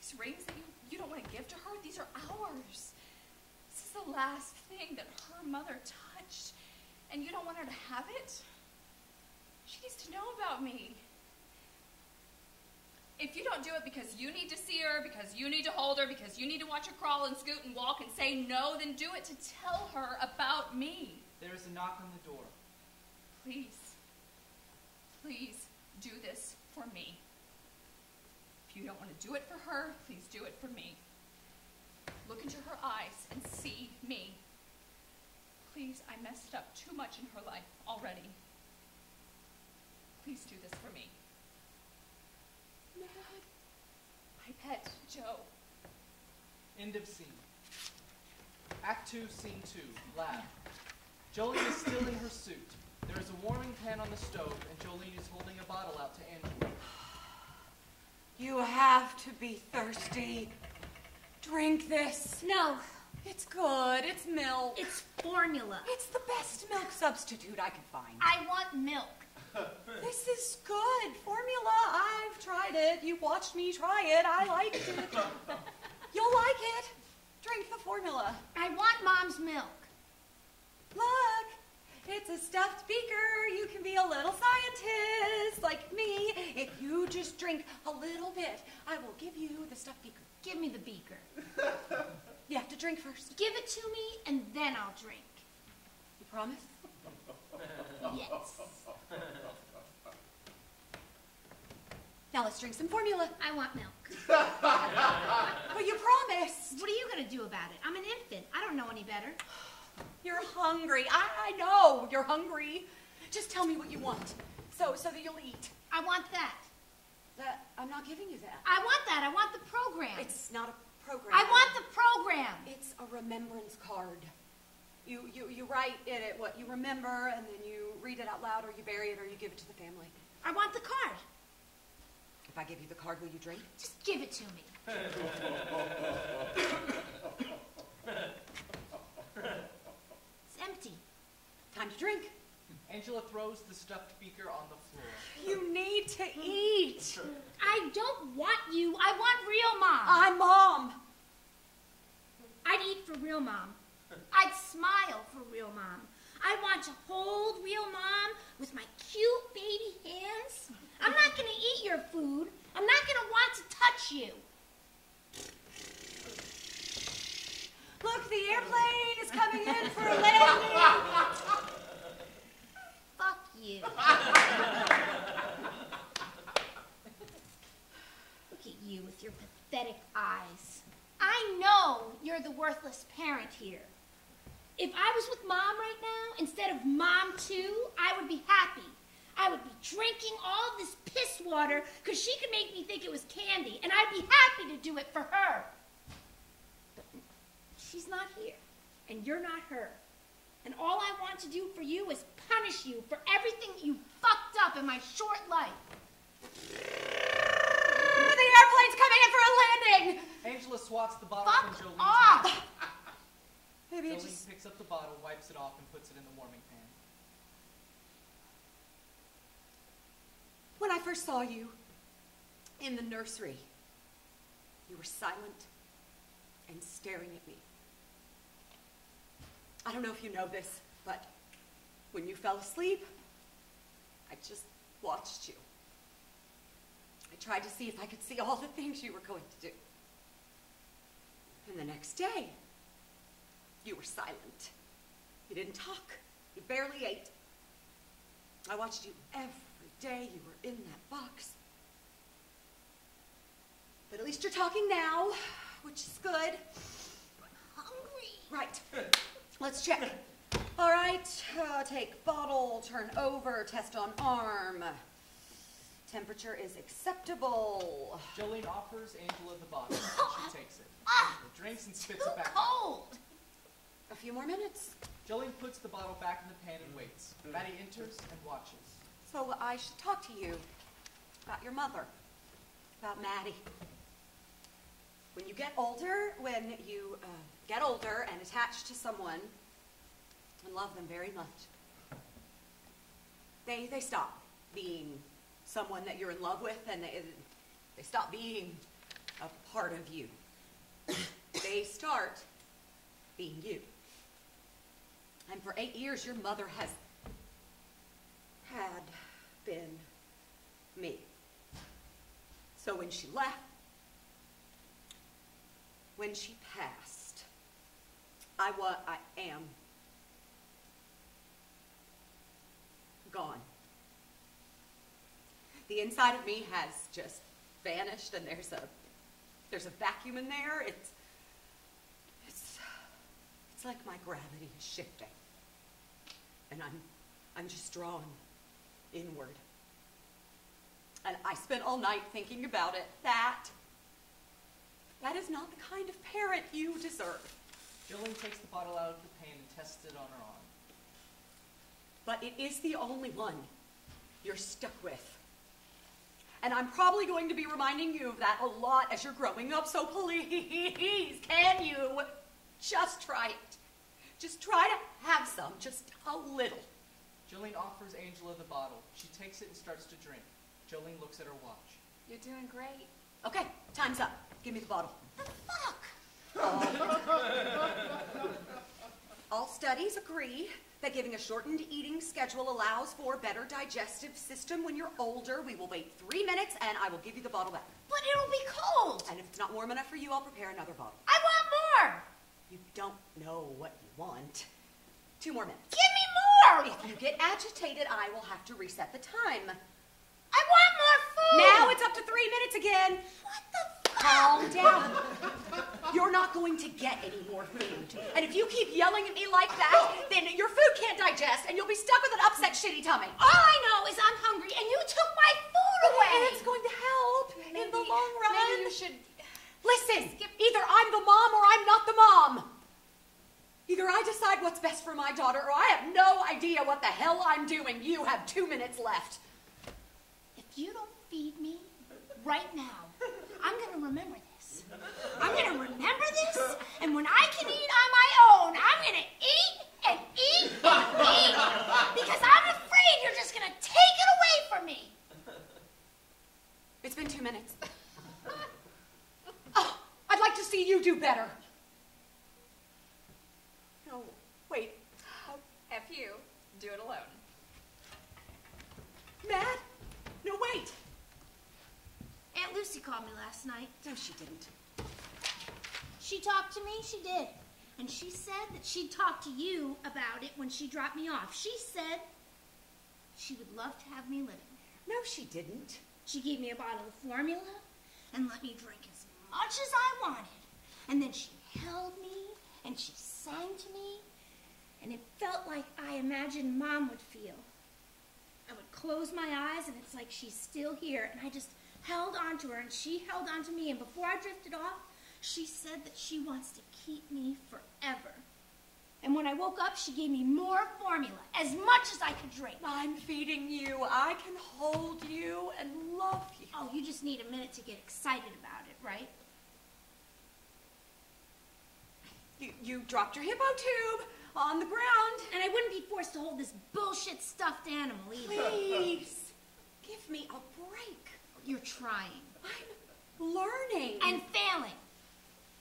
These rings that you, you don't want to give to her, these are ours. This is the last thing that her mother touched, and you don't want her to have it? She needs to know about me. If you don't do it because you need to see her, because you need to hold her, because you need to watch her crawl and scoot and walk and say no, then do it to tell her about me. There is a knock on the door. Please, please do this for me. If you don't want to do it for her, please do it for me. Look into her eyes and see me. Please, I messed up too much in her life already. Please do this for me. My pet, Joe. End of scene. Act 2, Scene 2, Lab. Jolene is still in her suit. There is a warming pan on the stove, and Jolene is holding a bottle out to Angela. You have to be thirsty. Drink this. No, It's good. It's milk. it's formula. It's the best milk substitute I can find. I want milk. This is good. Formula. I've tried it. You watched me try it. I liked it. You'll like it. Drink the formula. I want mom's milk. Look, it's a stuffed beaker. You can be a little scientist like me. If you just drink a little bit, I will give you the stuffed beaker. Give me the beaker. You have to drink first. Give it to me, and then I'll drink. You promise? Yes. Now let's drink some formula. I want milk. But you promised. What are you gonna do about it? I'm an infant. I don't know any better. You're hungry. I, I know you're hungry. Just tell me what you want, so so that you'll eat. I want that. That I'm not giving you that. I want that. I want the program. It's not a program. I want the program. It's a remembrance card. You you you write in it what you remember, and then you read it out loud, or you bury it, or you give it to the family. I want the card. If I give you the card, will you drink? Just give it to me. It's empty. Time to drink. Angela throws the stuffed beaker on the floor. You need to eat. I don't want you. I want real mom. I'm mom. I'd eat for real mom. I'd smile for real mom. I want to hold real mom with my cute baby hands. I'm not going to eat your food. I'm not going to want to touch you. Look, the airplane is coming in for a landing. Fuck you. Look at you with your pathetic eyes. I know you're the worthless parent here. If I was with mom right now, instead of mom too, I would be happy. I would be drinking all this piss water because she could make me think it was candy, and I'd be happy to do it for her. But she's not here, and you're not her. And all I want to do for you is punish you for everything you fucked up in my short life. The airplane's coming in for a landing. Angela swats the bottle Fuck from Jolene's off! Maybe Jolene just picks up the bottle, wipes it off, and puts it in the warming pan. When I first saw you in the nursery, you were silent and staring at me. I don't know if you know this, but when you fell asleep, I just watched you. I tried to see if I could see all the things you were going to do. And the next day, you were silent. You didn't talk. You barely ate. I watched you every day you were in that box. But at least you're talking now, which is good. I'm Hungry. Right. Let's check. All right. Uh, take bottle, turn over, test on arm. Temperature is acceptable. Jolene offers Angela the bottle, she takes it. Ah, Angela drinks and too spits it back. cold. A few more minutes. Jolene puts the bottle back in the pan and waits. Maddy enters and watches. So I should talk to you about your mother, about Maddy. When you get older, when you uh, get older and attached to someone and love them very much, they, they stop being someone that you're in love with and they, they stop being a part of you. they start being you. And for eight years, your mother has had been me. So when she left, when she passed, I was, I am gone. The inside of me has just vanished, and there's a there's a vacuum in there. It's it's like my gravity is shifting, and I'm I'm just drawn inward. And I spent all night thinking about it. That that is not the kind of parent you deserve. Jolene takes the bottle out of the pan and tests it on her arm. But it is the only one you're stuck with. And I'm probably going to be reminding you of that a lot as you're growing up, so please, can you just try it? Just try to have some, just a little. Jolene offers Angela the bottle. She takes it and starts to drink. Jolene looks at her watch. You're doing great. Okay, time's up. Give me the bottle. The fuck? All studies agree that giving a shortened eating schedule allows for a better digestive system when you're older. We will wait three minutes and I will give you the bottle back. But it'll be cold. And if it's not warm enough for you, I'll prepare another bottle. I want more. You don't know what you want. Two more minutes. Give me more. If you get agitated, I will have to reset the time. I want more food. Now it's up to three minutes again. What the fuck? Calm down. You're not going to get any more food. And if you keep yelling at me like that, then your food can't digest and you'll be stuck with an upset, shitty tummy. All I know is I'm hungry and you took my food away. And it's going to help in the long run. Maybe you should. Listen, either I'm the mom or I'm not the mom. Either I decide what's best for my daughter or I have no idea what the hell I'm doing. You have two minutes left. If you don't feed me right now, I'm going to remember this. I'm going to remember this, and when I can eat on my own, I'm going to eat and eat and eat because I'm afraid you're just going to take it away from me. It's been two minutes. Oh, I'd like to see you do better. No, wait. F you. Do it alone. Matt? No, wait. Aunt Lucy called me last night. No, she didn't. She talked to me, she did. And she said that she'd talk to you about it when she dropped me off. She said she would love to have me living there. No, she didn't. She gave me a bottle of formula and let me drink as much as I wanted. And then she held me and she sang to me. And it felt like I imagined Mom would feel. I would close my eyes and it's like she's still here. And I just held on to her and she held on to me. And before I drifted off, she said that she wants to keep me forever. And when I woke up, she gave me more formula, as much as I could drink. I'm feeding you. I can hold you and love you. Oh, you just need a minute to get excited about it, right? You, you dropped your hippo tube on the ground. And I wouldn't be forced to hold this bullshit stuffed animal either. Please, give me a break. You're trying. I'm learning. And failing.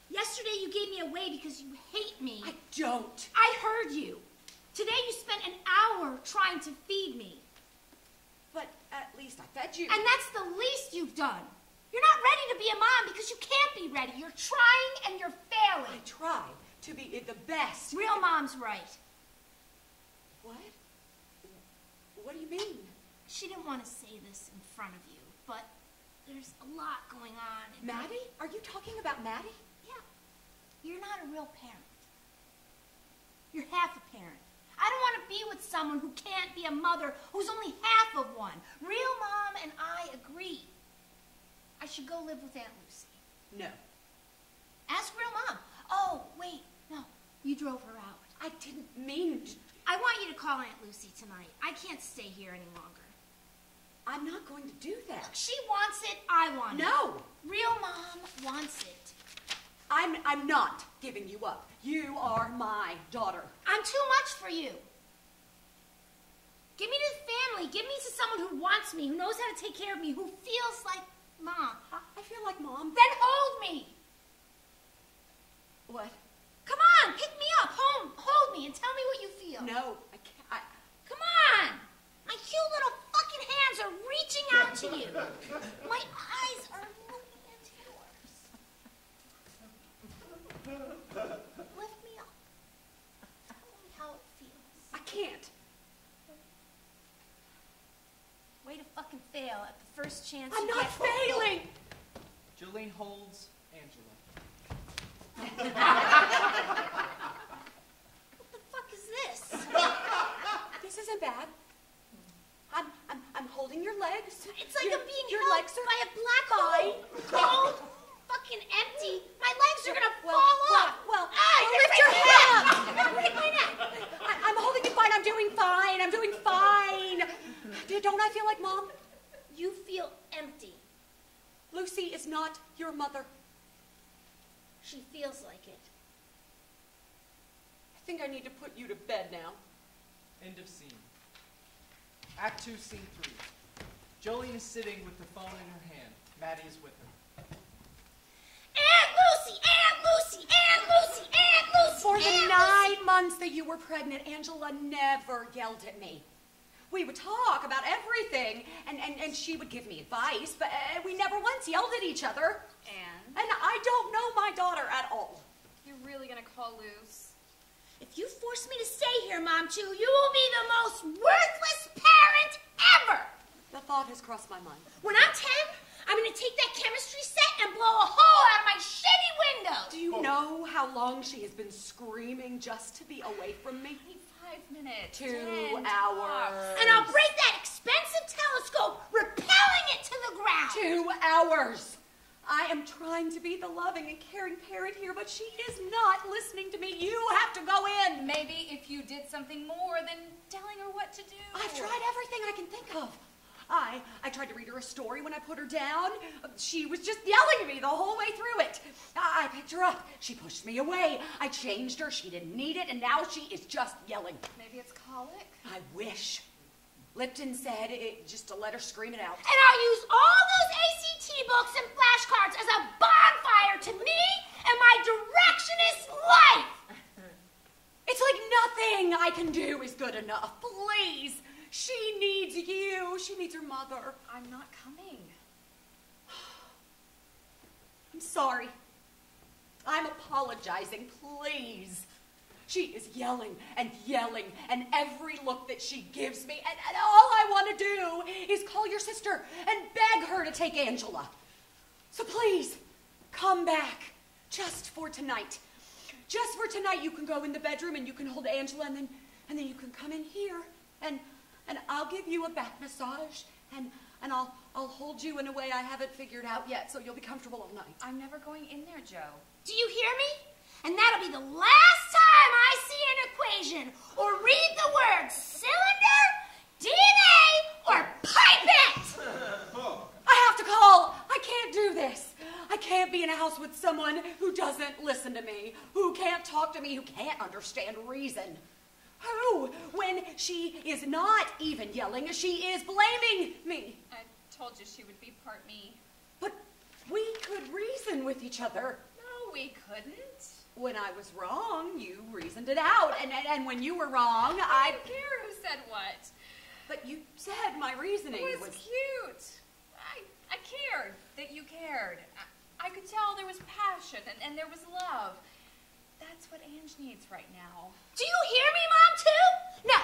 Yesterday you gave me away because you hate me. I don't. I heard you. Today you spent an hour trying to feed me. But at least I fed you. And that's the least you've done. You're not ready to be a mom because you can't be ready. You're trying and you're failing. I try to be the best. Real mom's right. What? What do you mean? She didn't want to say this in front of you, but there's a lot going on. Maddy? Are you talking about Maddy? Yeah. You're not a real parent. You're half a parent. I don't want to be with someone who can't be a mother who's only half of one. Real mom and I agree. I should go live with Aunt Lucy. No. Ask real mom. Oh, wait. No, you drove her out. I didn't mean to. I want you to call Aunt Lucy tonight. I can't stay here any longer. I'm not going to do that. She wants it, I want it. No, Real mom wants it. I'm, I'm not giving you up. You are my daughter. I'm too much for you. Give me to the family. Give me to someone who wants me, who knows how to take care of me, who feels like mom. I, I feel like mom. Then hold me. What? Come on, pick me up. home, hold me and tell me what you feel. No, I can't. I, Come on. My cute little fucking hands are reaching out to you. My eyes are looking into yours. Lift me up. Tell me how it feels. I can't. Way to fucking fail first chance I'm you not get. failing. Jolene holds Angela. What the fuck is this? This isn't bad. I'm, I'm, I'm holding your legs. It's like Your- I'm being your held legs are by a black fine. hole. Cold, fucking empty. My legs are gonna Well, fall well, off. well, ah, well, you're lift right your my neck. hand. Break my neck. I, I'm holding it fine. I'm doing fine. I'm doing fine. Do- Don't I feel like mom? You feel empty. Lucy is not your mother. She feels like it. I think I need to put you to bed now. End of scene. Act 2, Scene 3. Jolene is sitting with the phone in her hand. Maddy is with her. Aunt Lucy, Aunt Lucy, Aunt Lucy, Aunt Lucy. For the Aunt nine months that you were pregnant, Angela never yelled at me. We would talk about everything, and, and, and she would give me advice, but uh, we never once yelled at each other. And And I don't know my daughter at all. you're really gonna call Luce? If you force me to stay here, Mom, too, you will be the most worthless parent ever. The thought has crossed my mind. When I'm 10, I'm gonna take that chemistry set and blow a hole out of my shitty window. Do you know how long she has been screaming just to be away from me? Five minutes. Two hours. And I'll break that expensive telescope, repelling it to the ground. Two hours. I am trying to be the loving and caring parent here, but she is not listening to me. You have to go in. Maybe if you did something more than telling her what to do. I've tried everything I can think of. I I tried to read her a story when I put her down. She was just yelling at me the whole way through it. I, I picked her up. She pushed me away. I changed her. She didn't need it, and now she is just yelling. Maybe it's colic. I wish. Lipton said it just to let her scream it out. And I'll use all those ACT books and flashcards as a bonfire to me and my directionist life. It's like nothing I can do is good enough. Please. She needs you. She needs her mother. I'm not coming. I'm sorry. I'm apologizing. Please. She is yelling and yelling, and every look that she gives me, and, and all I want to do is call your sister and beg her to take Angela. So please, come back just for tonight. Just for tonight, you can go in the bedroom and you can hold Angela, and then and then you can come in here, and and I'll give you a back massage, and and I'll I'll hold you in a way I haven't figured out yet, so you'll be comfortable all night. I'm never going in there, Joe. Do you hear me? And that'll be the last time I see an equation or read the words cylinder, DNA, or pipe pipette. I have to call. I can't do this. I can't be in a house with someone who doesn't listen to me, who can't talk to me, who can't understand reason. Who, when she is not even yelling, she is blaming me. I told you she would be part me. But we could reason with each other. No, we couldn't. When I was wrong, you reasoned it out. And, and, and when you were wrong, I I. don't care who said what. But you said my reasoning It was was. cute. I, I cared that you cared. I, I could tell there was passion and, and there was love. That's what Ange needs right now. Do you hear me, Mom, too? No,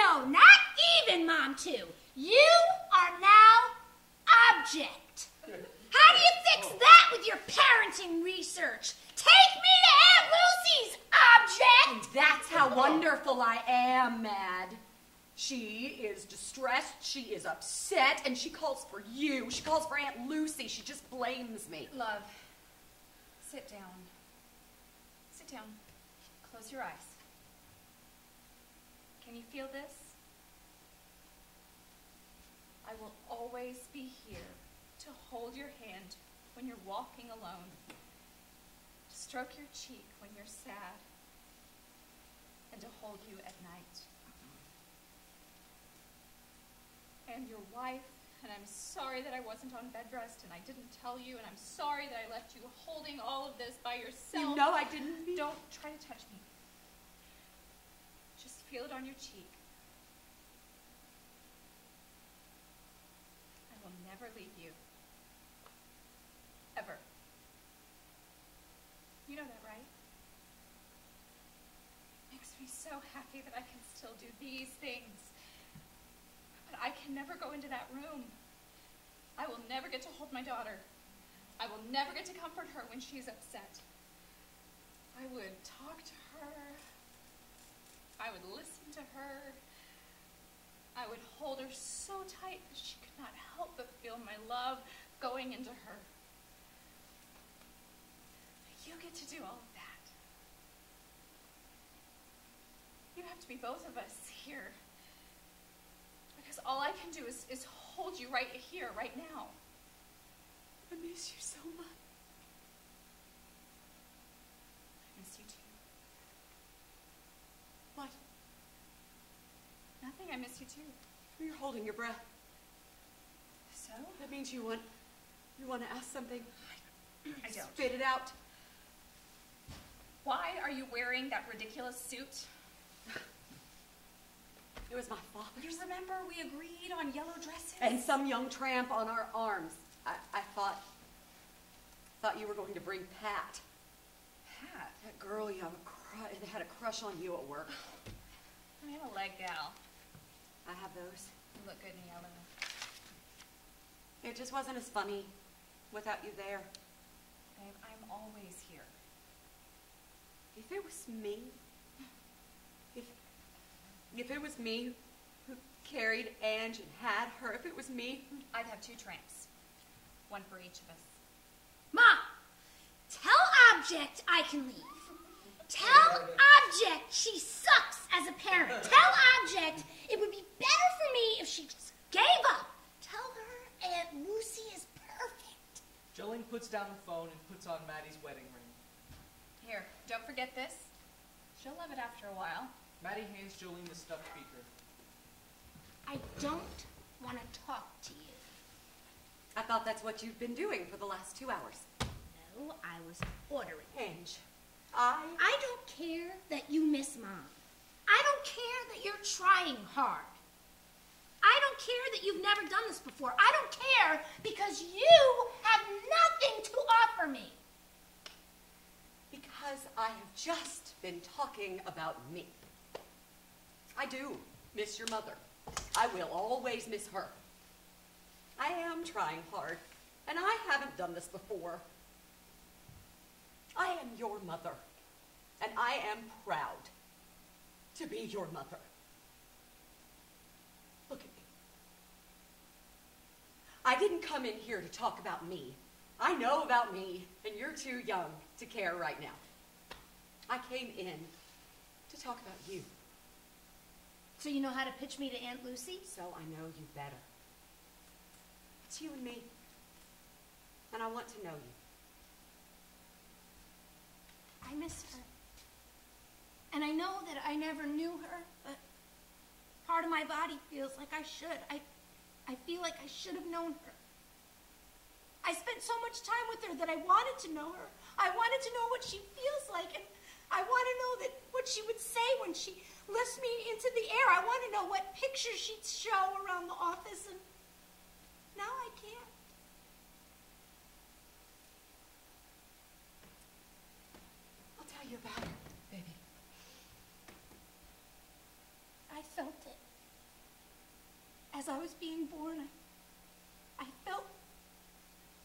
no, not even Mom, too. You are now object. How do you fix oh. that with your parenting research? Take me to Aunt Lucy's object. And That's how oh. wonderful I am, Mad. She is distressed, she is upset, and she calls for you. She calls for Aunt Lucy. She just blames me. Love, sit down. Down. Close your eyes. Can you feel this? I will always be here to hold your hand when you're walking alone, to stroke your cheek when you're sad, and to hold you at night. I am your wife, and I'm sorry that I wasn't on bed rest and I didn't tell you, and I'm sorry that I left you holding all of this by yourself. You know I didn't mean. Don't try to touch me. Just feel it on your cheek. I will never leave you. Ever. You know that, right? Makes me so happy that I can still do these things. I can never go into that room. I will never get to hold my daughter. I will never get to comfort her when she's upset. I would talk to her. I would listen to her. I would hold her so tight that she could not help but feel my love going into her. You get to do all of that. You have to be both of us here. All I can do is, is hold you right here, right now. I miss you so much. I miss you too. What? Nothing, I miss you too. You're holding your breath. So? That means you want. You want to ask something. I don't. Spit it out. Why are you wearing that ridiculous suit? It was my father's. You remember we agreed on yellow dresses? and some young tramp on our arms. I, I thought. Thought you were going to bring Pat. Pat. That girl you have a cru- had a crush on you at work. I am a leg gal. I have those. You look good in yellow. It just wasn't as funny without you there. Babe, I'm always here. If it was me, if if it was me who carried Ange and had her, if it was me I'd have two tramps. One for each of us. Mom, tell Object I can leave. Tell Object she sucks as a parent. Tell Object it would be better for me if she just gave up. Tell her Aunt Lucy is perfect. Jolene puts down the phone and puts on Maddy's wedding ring. Here, don't forget this. She'll love it after a while. Maddy hands Jolene the stuffed beaker. I don't want to talk to you. I thought that's what you've been doing for the last two hours. No, I was ordering. Ange, I I don't care that you miss mom. I don't care that you're trying hard. I don't care that you've never done this before. I don't care because you have nothing to offer me. because I have just been talking about me. I do miss your mother. I will always miss her. I am trying hard, and I haven't done this before. I am your mother, and I am proud to be your mother. Look at me. I didn't come in here to talk about me. I know about me, and you're too young to care right now. I came in to talk about you, So you know how to pitch me to Aunt Lucy? so I know you better. It's you and me, and I want to know you. I miss her. And I know that I never knew her, but part of my body feels like I should. I, I feel like I should have known her. I spent so much time with her that I wanted to know her. I wanted to know what she feels like, and I want to know that what she would say when she lifts me into the air. I want to know what pictures she'd show around the office, and now I can't. I'll tell you about it, baby. I felt it. As I was being born, I, I felt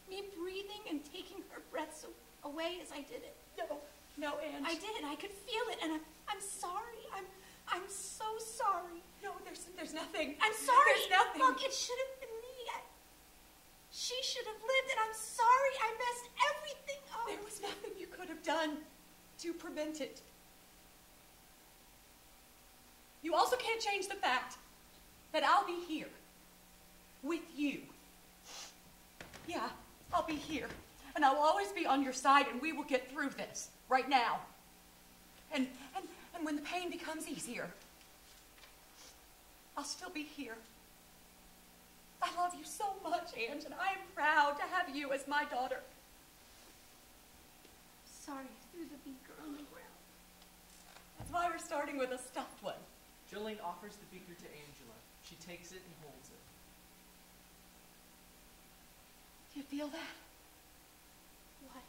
me breathing and taking her breaths away as I did it. No, no, Ange. I did. I could feel it, and I'm, I'm sorry. I'm, I'm so sorry. No, there's, there's nothing. I'm sorry. There's nothing. Look, it should have been me. I, she should have lived, and I'm sorry. I messed everything up. There was nothing you could have done to prevent it. You also can't change the fact that I'll be here with you. Yeah, I'll be here. And I'll always be on your side, and we will get through this right now. And, and, and when the pain becomes easier, I'll still be here. I love you so much, Ange, and I am proud to have you as my daughter. Sorry, threw the beaker on the ground. That's why we're starting with a stuffed one. Jolene offers the beaker to Angela. She takes it and holds it. Do you feel that? What?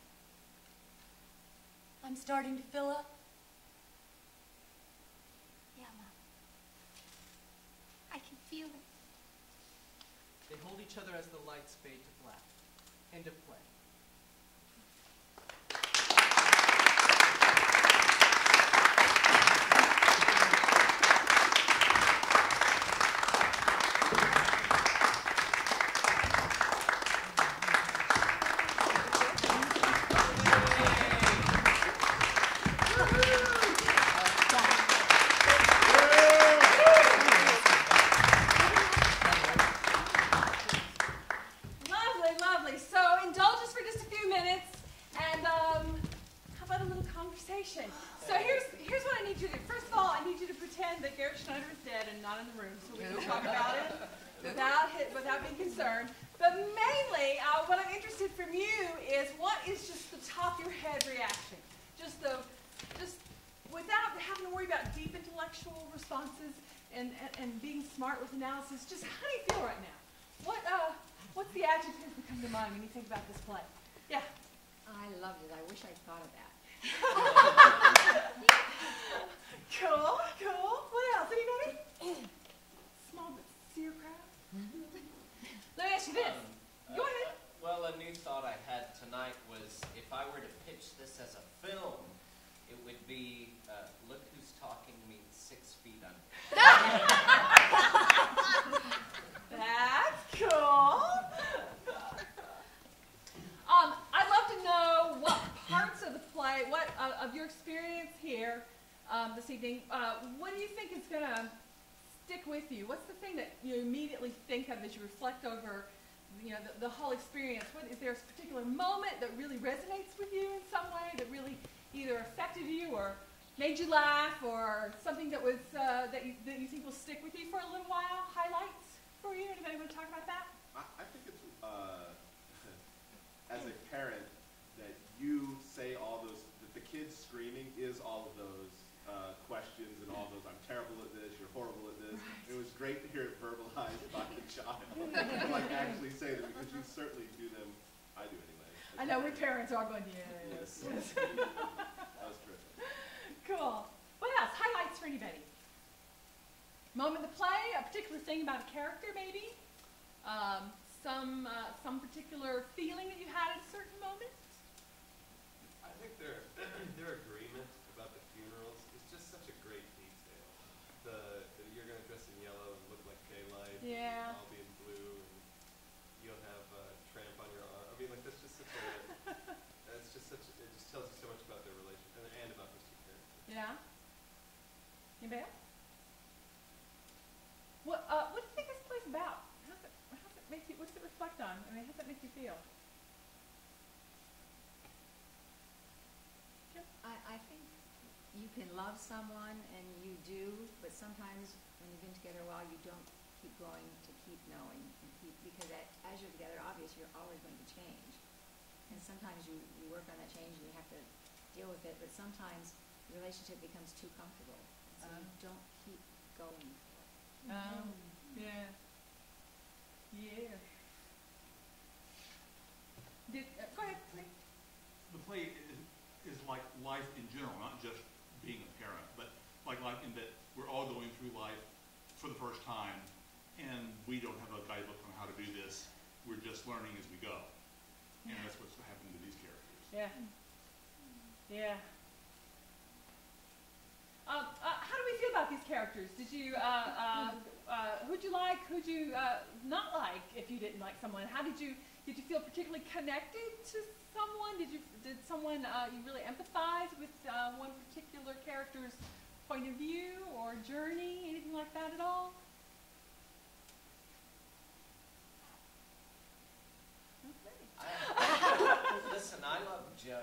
I'm starting to fill up. Yeah, Mom. I can feel it. They hold each other as the lights fade to black. End of play. Lovely, lovely. So indulge us for just a few minutes, and um, how about a little conversation? So here's here's what I need you to do. First of all, I need you to pretend that Garret Schneider is dead and not in the room, so we can talk about it without hi- without being concerned. But mainly, uh, what I'm interested from you is what is just the top of your head reaction, just the just without having to worry about deep intellectual responses and, and, and being smart with analysis. Just how do you feel right now? What uh, what's the adjectives that come to mind when you think about this play? Yeah. I loved it. I wish I'd thought of that. Cool, cool. What else? Anybody? Small but sincere crowd. Let me ask you this. Go ahead. Well, a new thought I had tonight was if I were to pitch this as a film, it would be uh, Look Who's Talking meets Six Feet Under. That's cool. Um, I'd love to know what parts of the play, what uh, of your experience here um, this evening, uh, what do you think is going to stick with you? What's the thing that you immediately think of as you reflect over, you know, the, the whole experience? What, is there a particular moment that really resonates with you in some way that really either affected you or made you laugh or something that was uh, that, you, that you think will stick with you for a little while? Highlights for you? Anybody want to talk about that? I, I think it's uh, as a parent that you say all those that the kids screaming is all of those uh, questions and all those I'm terrible at this, you're horrible at this. It was great to hear it verbalized by the child, like actually say them because you certainly do them. I do anyway. I know we parents are going, yes. Yes. terrific. Cool. What else? Highlights for anybody? Moment of the play, a particular thing about a character, maybe? Um, some, uh, some particular feeling that you had at a certain moment? I think their their agreement about the funerals is just such a great detail. The, the you're gonna dress in yellow and look like K-Light. Yeah. And I'll be in blue and you'll have a tramp on your arm. I mean, like that's just such a. it's just such. It just tells you so much about their relationship and, and about those two characters. Yeah? Anybody else? What, uh, what do you think this play's about? How's it, how's it make you, what's it reflect on? I mean, how does it make you feel? I, I think you can love someone, and you do, but sometimes when you've been together a while, you don't keep going to keep knowing, and keep, because a- as you're together, obviously, you're always going to change. And sometimes you, you work on that change and you have to deal with it, but sometimes relationship becomes too comfortable, so you Oh. don't keep going for it. Um, yeah. Yeah. Did, uh, go ahead, please. the play is, is like life in general, not just being a parent, but like life in that we're all going through life for the first time, and we don't have a guidebook on how to do this. We're just learning as we go, and that's what's happening to these characters. Yeah. Yeah. Um, uh, how do we feel about these characters? Did you, uh, uh, uh who'd you like? Who'd you uh, not like? If you didn't like someone, how did you did you feel particularly connected to someone? Did you did someone uh, you really empathize with one particular character's point of view or journey, anything like that at all? Okay. Listen, I love Joe.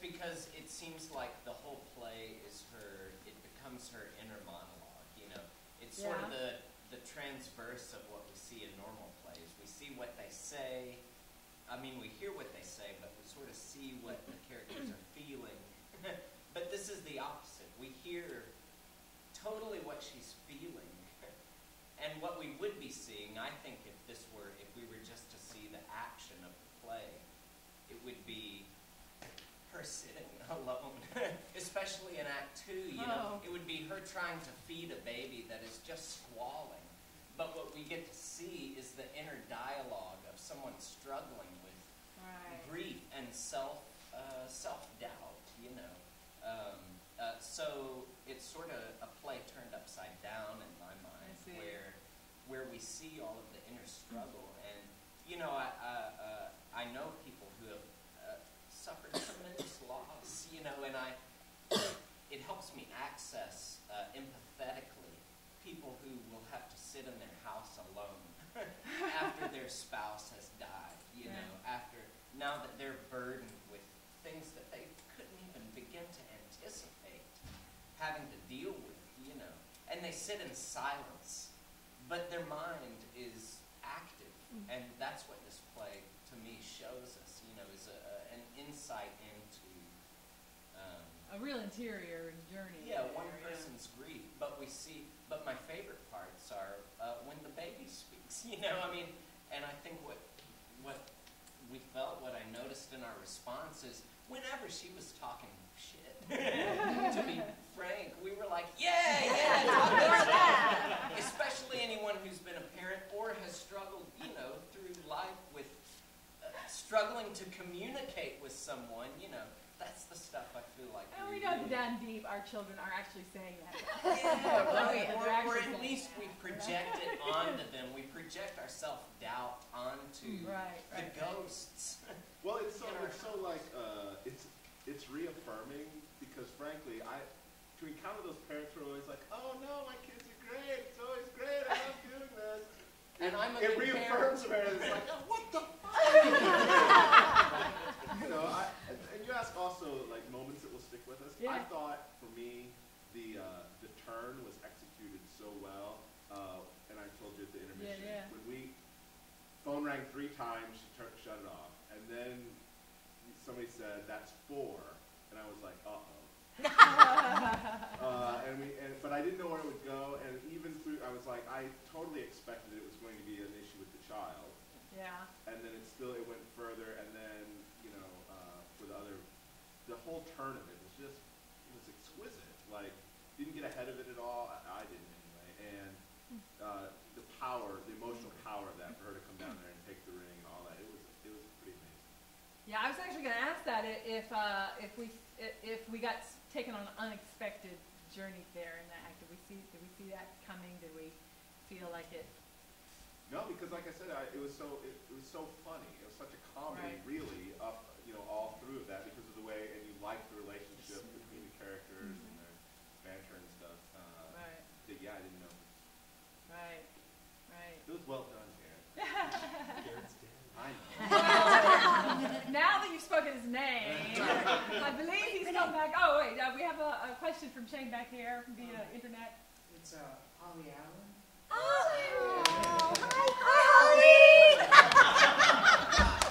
Because it seems like the whole play is her, it becomes her inner monologue, you know. It's sort of the, the transverse of what we see in normal plays. We see what they say, I mean, we hear what they say, but we sort of see what the characters are feeling. but this is the opposite. We hear totally what she's feeling. and what we would be seeing, I think, if this were, if we were just to see the action of the play, it would be her sitting alone, especially in Act Two. You know, Oh. it would be her trying to feed a baby that is just squalling. But what we get to see is the inner dialogue of someone struggling with Right. grief and self uh, self doubt. You know, um, uh, so it's sort of a play turned upside down in my mind, where where we see all of the inner struggle. And you know, I I, uh, I know people who have uh, suffered. You know, and I it helps me access uh, empathetically people who will have to sit in their house alone after their spouse has died. You know, after now that they're burdened with things that they couldn't even begin to anticipate having to deal with. You know, and they sit in silence, but their mind is active, and that's what this play to me shows us. You know, is a, an insight into. A real interior journey. yeah, there, one yeah. person's grief, but we see. But my favorite parts are uh, when the baby speaks. You know, I mean, and I think what what we felt, what I noticed in our response is whenever she was talking shit. to be frank, we were like, yeah, yeah, talk about. Especially anyone who's been a parent or has struggled, you know, through life with uh, struggling to communicate with someone. You know, that's the stuff I feel like. And we we know really- down deep our children are actually saying that. yeah, right. They're Or, or actually at least that. we project it onto them. We project our self-doubt onto Right, the right, right. ghosts. Well, it's so it's so like uh, it's it's reaffirming because frankly, I to encounter those parents who are always like, "Oh no, my kids are great. It's always great. I love doing this." And I'm a it good reaffirms parent. parents like, oh, "What the fuck?" you know, I, and and you ask also like moments that will stick with us. I thought for me the uh, the turn was executed so well, uh, and I told you at the intermission yeah. when we phone rang three times, she turned, shut it off, and then somebody said that's four, and I was like, uh oh. uh, and we, and, but I didn't know where it would go, and even through, I was like, I totally expected it was going to be an issue with the child, Yeah. and then it still it went further, and then you know uh, for the other, the whole turn of it was just it was exquisite. Like didn't get ahead of it at all. I, I didn't anyway, and uh, the power, the emotional power of that for her to come down there and take the ring and all that. It was it was pretty amazing. Yeah, I was actually going to ask that if uh, if we if we got taken on an unexpected journey there in that. act. Did we see did we see that coming? Did we feel like it? No, because like I said, I, it was so it, it was so funny. It was such a comedy, Right. really, up you know all through of that because of the way and you like the relationship between the characters and their banter and stuff. Uh, Right. that, yeah, I didn't know. Right. Right. It was well done, Garret. Garret's dead. I know. now that you've spoken his name, I believe he's come back. Oh wait, uh, we have a, a question from Shane back here via internet. It's uh, Holly Allen.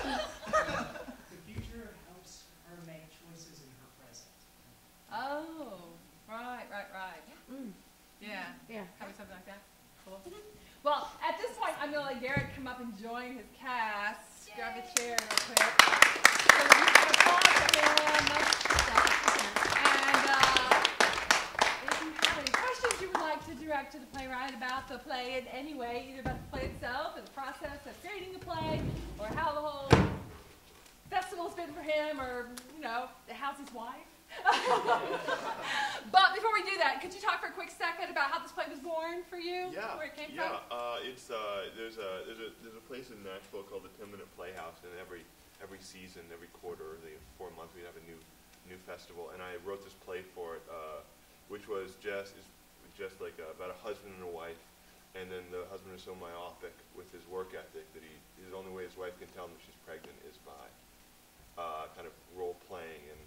The future helps her make choices in her present. Oh, right, right, right. Yeah. Yeah. Having something like that. Cool. Well, at this point, I'm gonna let Garret come up and join his cast. Grab a chair real quick. So that we can applause him. And uh, if you have any questions you would like to direct to the playwright about the play in any way, either about the play itself or the process of creating the play, or how the whole festival's been for him, or you know, how's his wife. but before we do that, could you talk for a quick second about how this play was born for you? Yeah, Where it came yeah. from? Uh, it's uh, there's a there's a there's a place in Nashville called the Ten Minute Playhouse, and every every season, every quarter, or the four months, we have a new new festival. And I wrote this play for it, uh, which was just is just like uh about a husband and a wife, and then the husband is so myopic with his work ethic that he the only way his wife can tell him that she's pregnant is by uh, kind of role playing and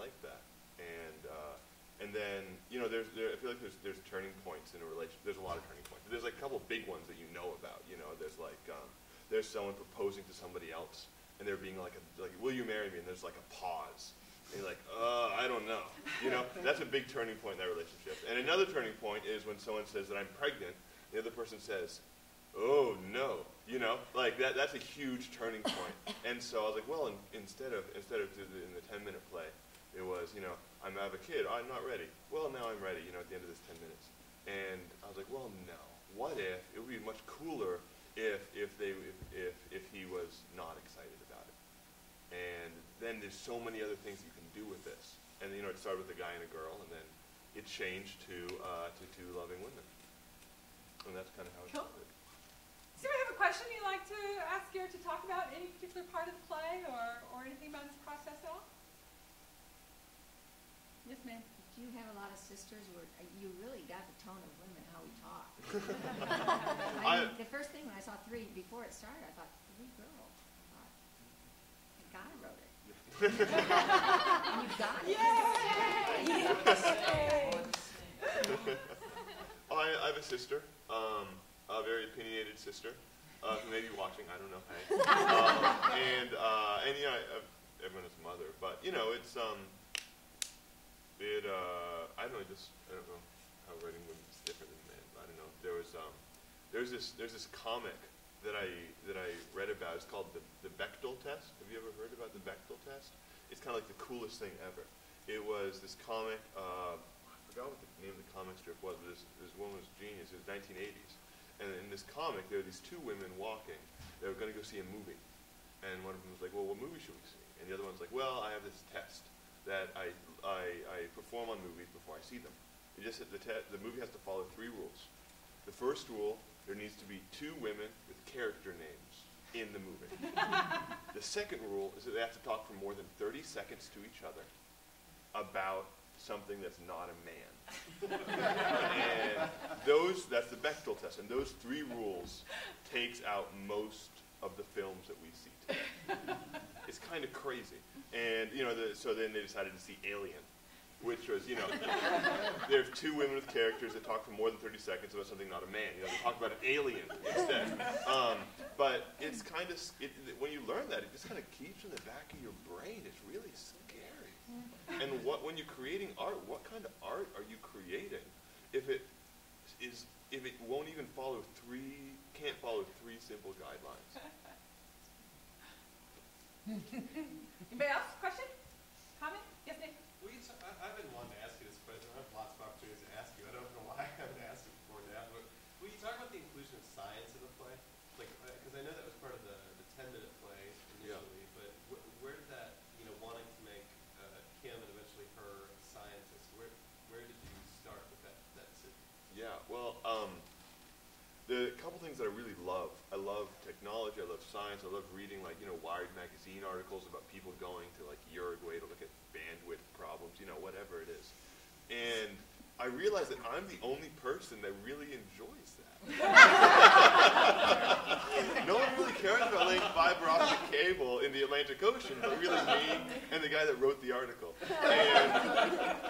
like that. And uh, and then you know, there's there, I feel like there's there's turning points in a relationship. There's a lot of turning points. There's like a couple big ones that you know about. You know, there's like um, there's someone proposing to somebody else, and they're being like, a, like, will you marry me? And there's like a pause. And you're like, uh, I don't know. You know, that's a big turning point in that relationship. And another turning point is when someone says that I'm pregnant, the other person says, oh no, you know, like that. That's a huge turning point. And so I was like, well, in, instead of instead of in the 10 minute play, it was, you know, I'm I have a kid. I'm not ready. Well, now I'm ready. You know, at the end of this 10 minutes. And I was like, well, no. What if it would be much cooler if if they if if, if he was not excited about it? And then there's so many other things you can do with this. And you know, it started with a guy and a girl, and then it changed to uh, to two loving women. And that's kind of how it Cool. started. Does anybody have a question you'd like to ask Garret to talk about, any particular part of the play or, or anything about this process at all? Yes, ma'am. Do you have a lot of sisters where uh, you really got the tone of women, how we talk? I- I mean, the first thing when I saw three, before it started, I thought, three girls. I thought, the guy wrote it. and you got it. Oh, I, I have a sister, um, a very opinionated sister, uh, who may be watching. I don't know. Hey. Um, and uh, and you know, I, I- everyone has a mother, but you know, it's um, it. Uh, I don't know. Just I don't know how writing women is different than men. I don't know. There was um, there's this there's this comic that I that I read about. is called the the Bechdel test. Have you ever heard about the Bechdel test? It's kind of like the coolest thing ever. It was this comic. Uh, I forgot what the name of the comic strip was. But this this woman was genius. It was 1980s, and in this comic, there were these two women walking. They were going to go see a movie, and one of them was like, "Well, what movie should we see?" And the other one's like, "Well, I have this test that I I, I perform on movies before I see them. It just the te- the movie has to follow three rules. The first rule: there needs to be two women with character names in the movie. the second rule is that they have to talk for more than 30 seconds to each other about something that's not a man. and those, that's the Bechdel test, and those three rules takes out most of the films that we see today. it's kind of crazy. And, you know, the, so then they decided to see Alien, which was, you know, there's two women with characters that talk for more than 30 seconds about something not a man. You know, they talk about an alien instead. Um, but it's kind of, it, when you learn that, it just kind of keeps in the back of your brain. It's really scary. And what, when you're creating art, what kind of art are you creating if it is, if it won't even follow three, can't follow three simple guidelines? Anybody else? Question? Comment? Yes, Nick? Well, you t- I, I've been wanting to ask you this question. I have lots of opportunities to ask you. I don't know why I haven't asked it before now. But will you talk about the inclusion of science in the play? Like, because I know that was part of the, the 10 minute play Yeah. initially, but wh- where did that, you know, wanting to make uh, Kim and eventually her a scientist, where, where did you start with that, that decision? Yeah, well, um, the couple things that I really love. I love technology. I love science. I love reading like you know Wired magazine articles about people going to like Uruguay to look at bandwidth problems. You know, whatever it is. And I realize that I'm the only person that really enjoys that. no one really cares about laying fiber optic cable in the Atlantic Ocean, but really me and the guy that wrote the article. And,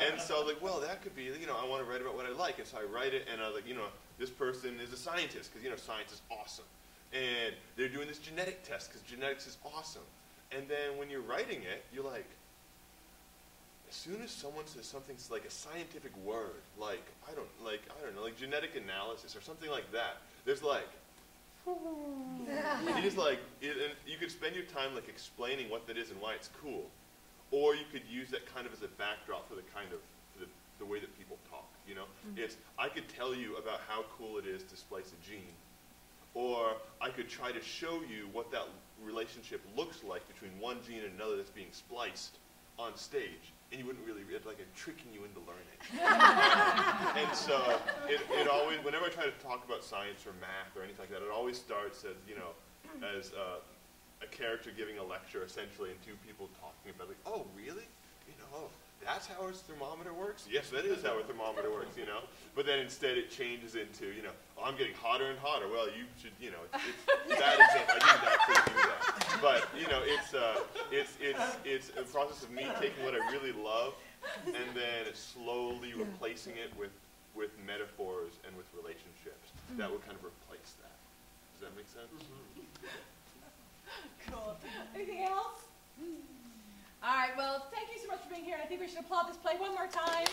and so I was like, well, that could be, you know, I want to write about what I like. And so I write it, and I was like, you know, this person is a scientist, because, you know, science is awesome. And they're doing this genetic test, because genetics is awesome. And then when you're writing it, you're like, as soon as someone says something like a scientific word, like I don't like I don't know, like genetic analysis or something like that, there's like you just like it, and you could spend your time like explaining what that is and why it's cool, or you could use that kind of as a backdrop for the kind of the, the way that people talk. You know, mm-hmm. it's I could tell you about how cool it is to splice a gene, or I could try to show you what that relationship looks like between one gene and another that's being spliced on stage, and you wouldn't really, it's like I'm tricking you into learning. and so it, it always, whenever I try to talk about science or math or anything like that, it always starts as, you know, as uh, a character giving a lecture essentially and two people talking about like, oh, really? You know, oh, that's how his thermometer works? Yes, that is how a thermometer works, you know? But then instead it changes into, you know, oh, I'm getting hotter and hotter. Well, you should, you know, it's, it's that example. I didn't actually do that. But, you know, it's, uh, it's, it's, it's a process of me taking what I really love and then slowly replacing it with, with metaphors and with relationships that would kind of replace that. Does that make sense? Cool. Anything else? All right, well, thank you so much for being here, and I think we should applaud this play one more time.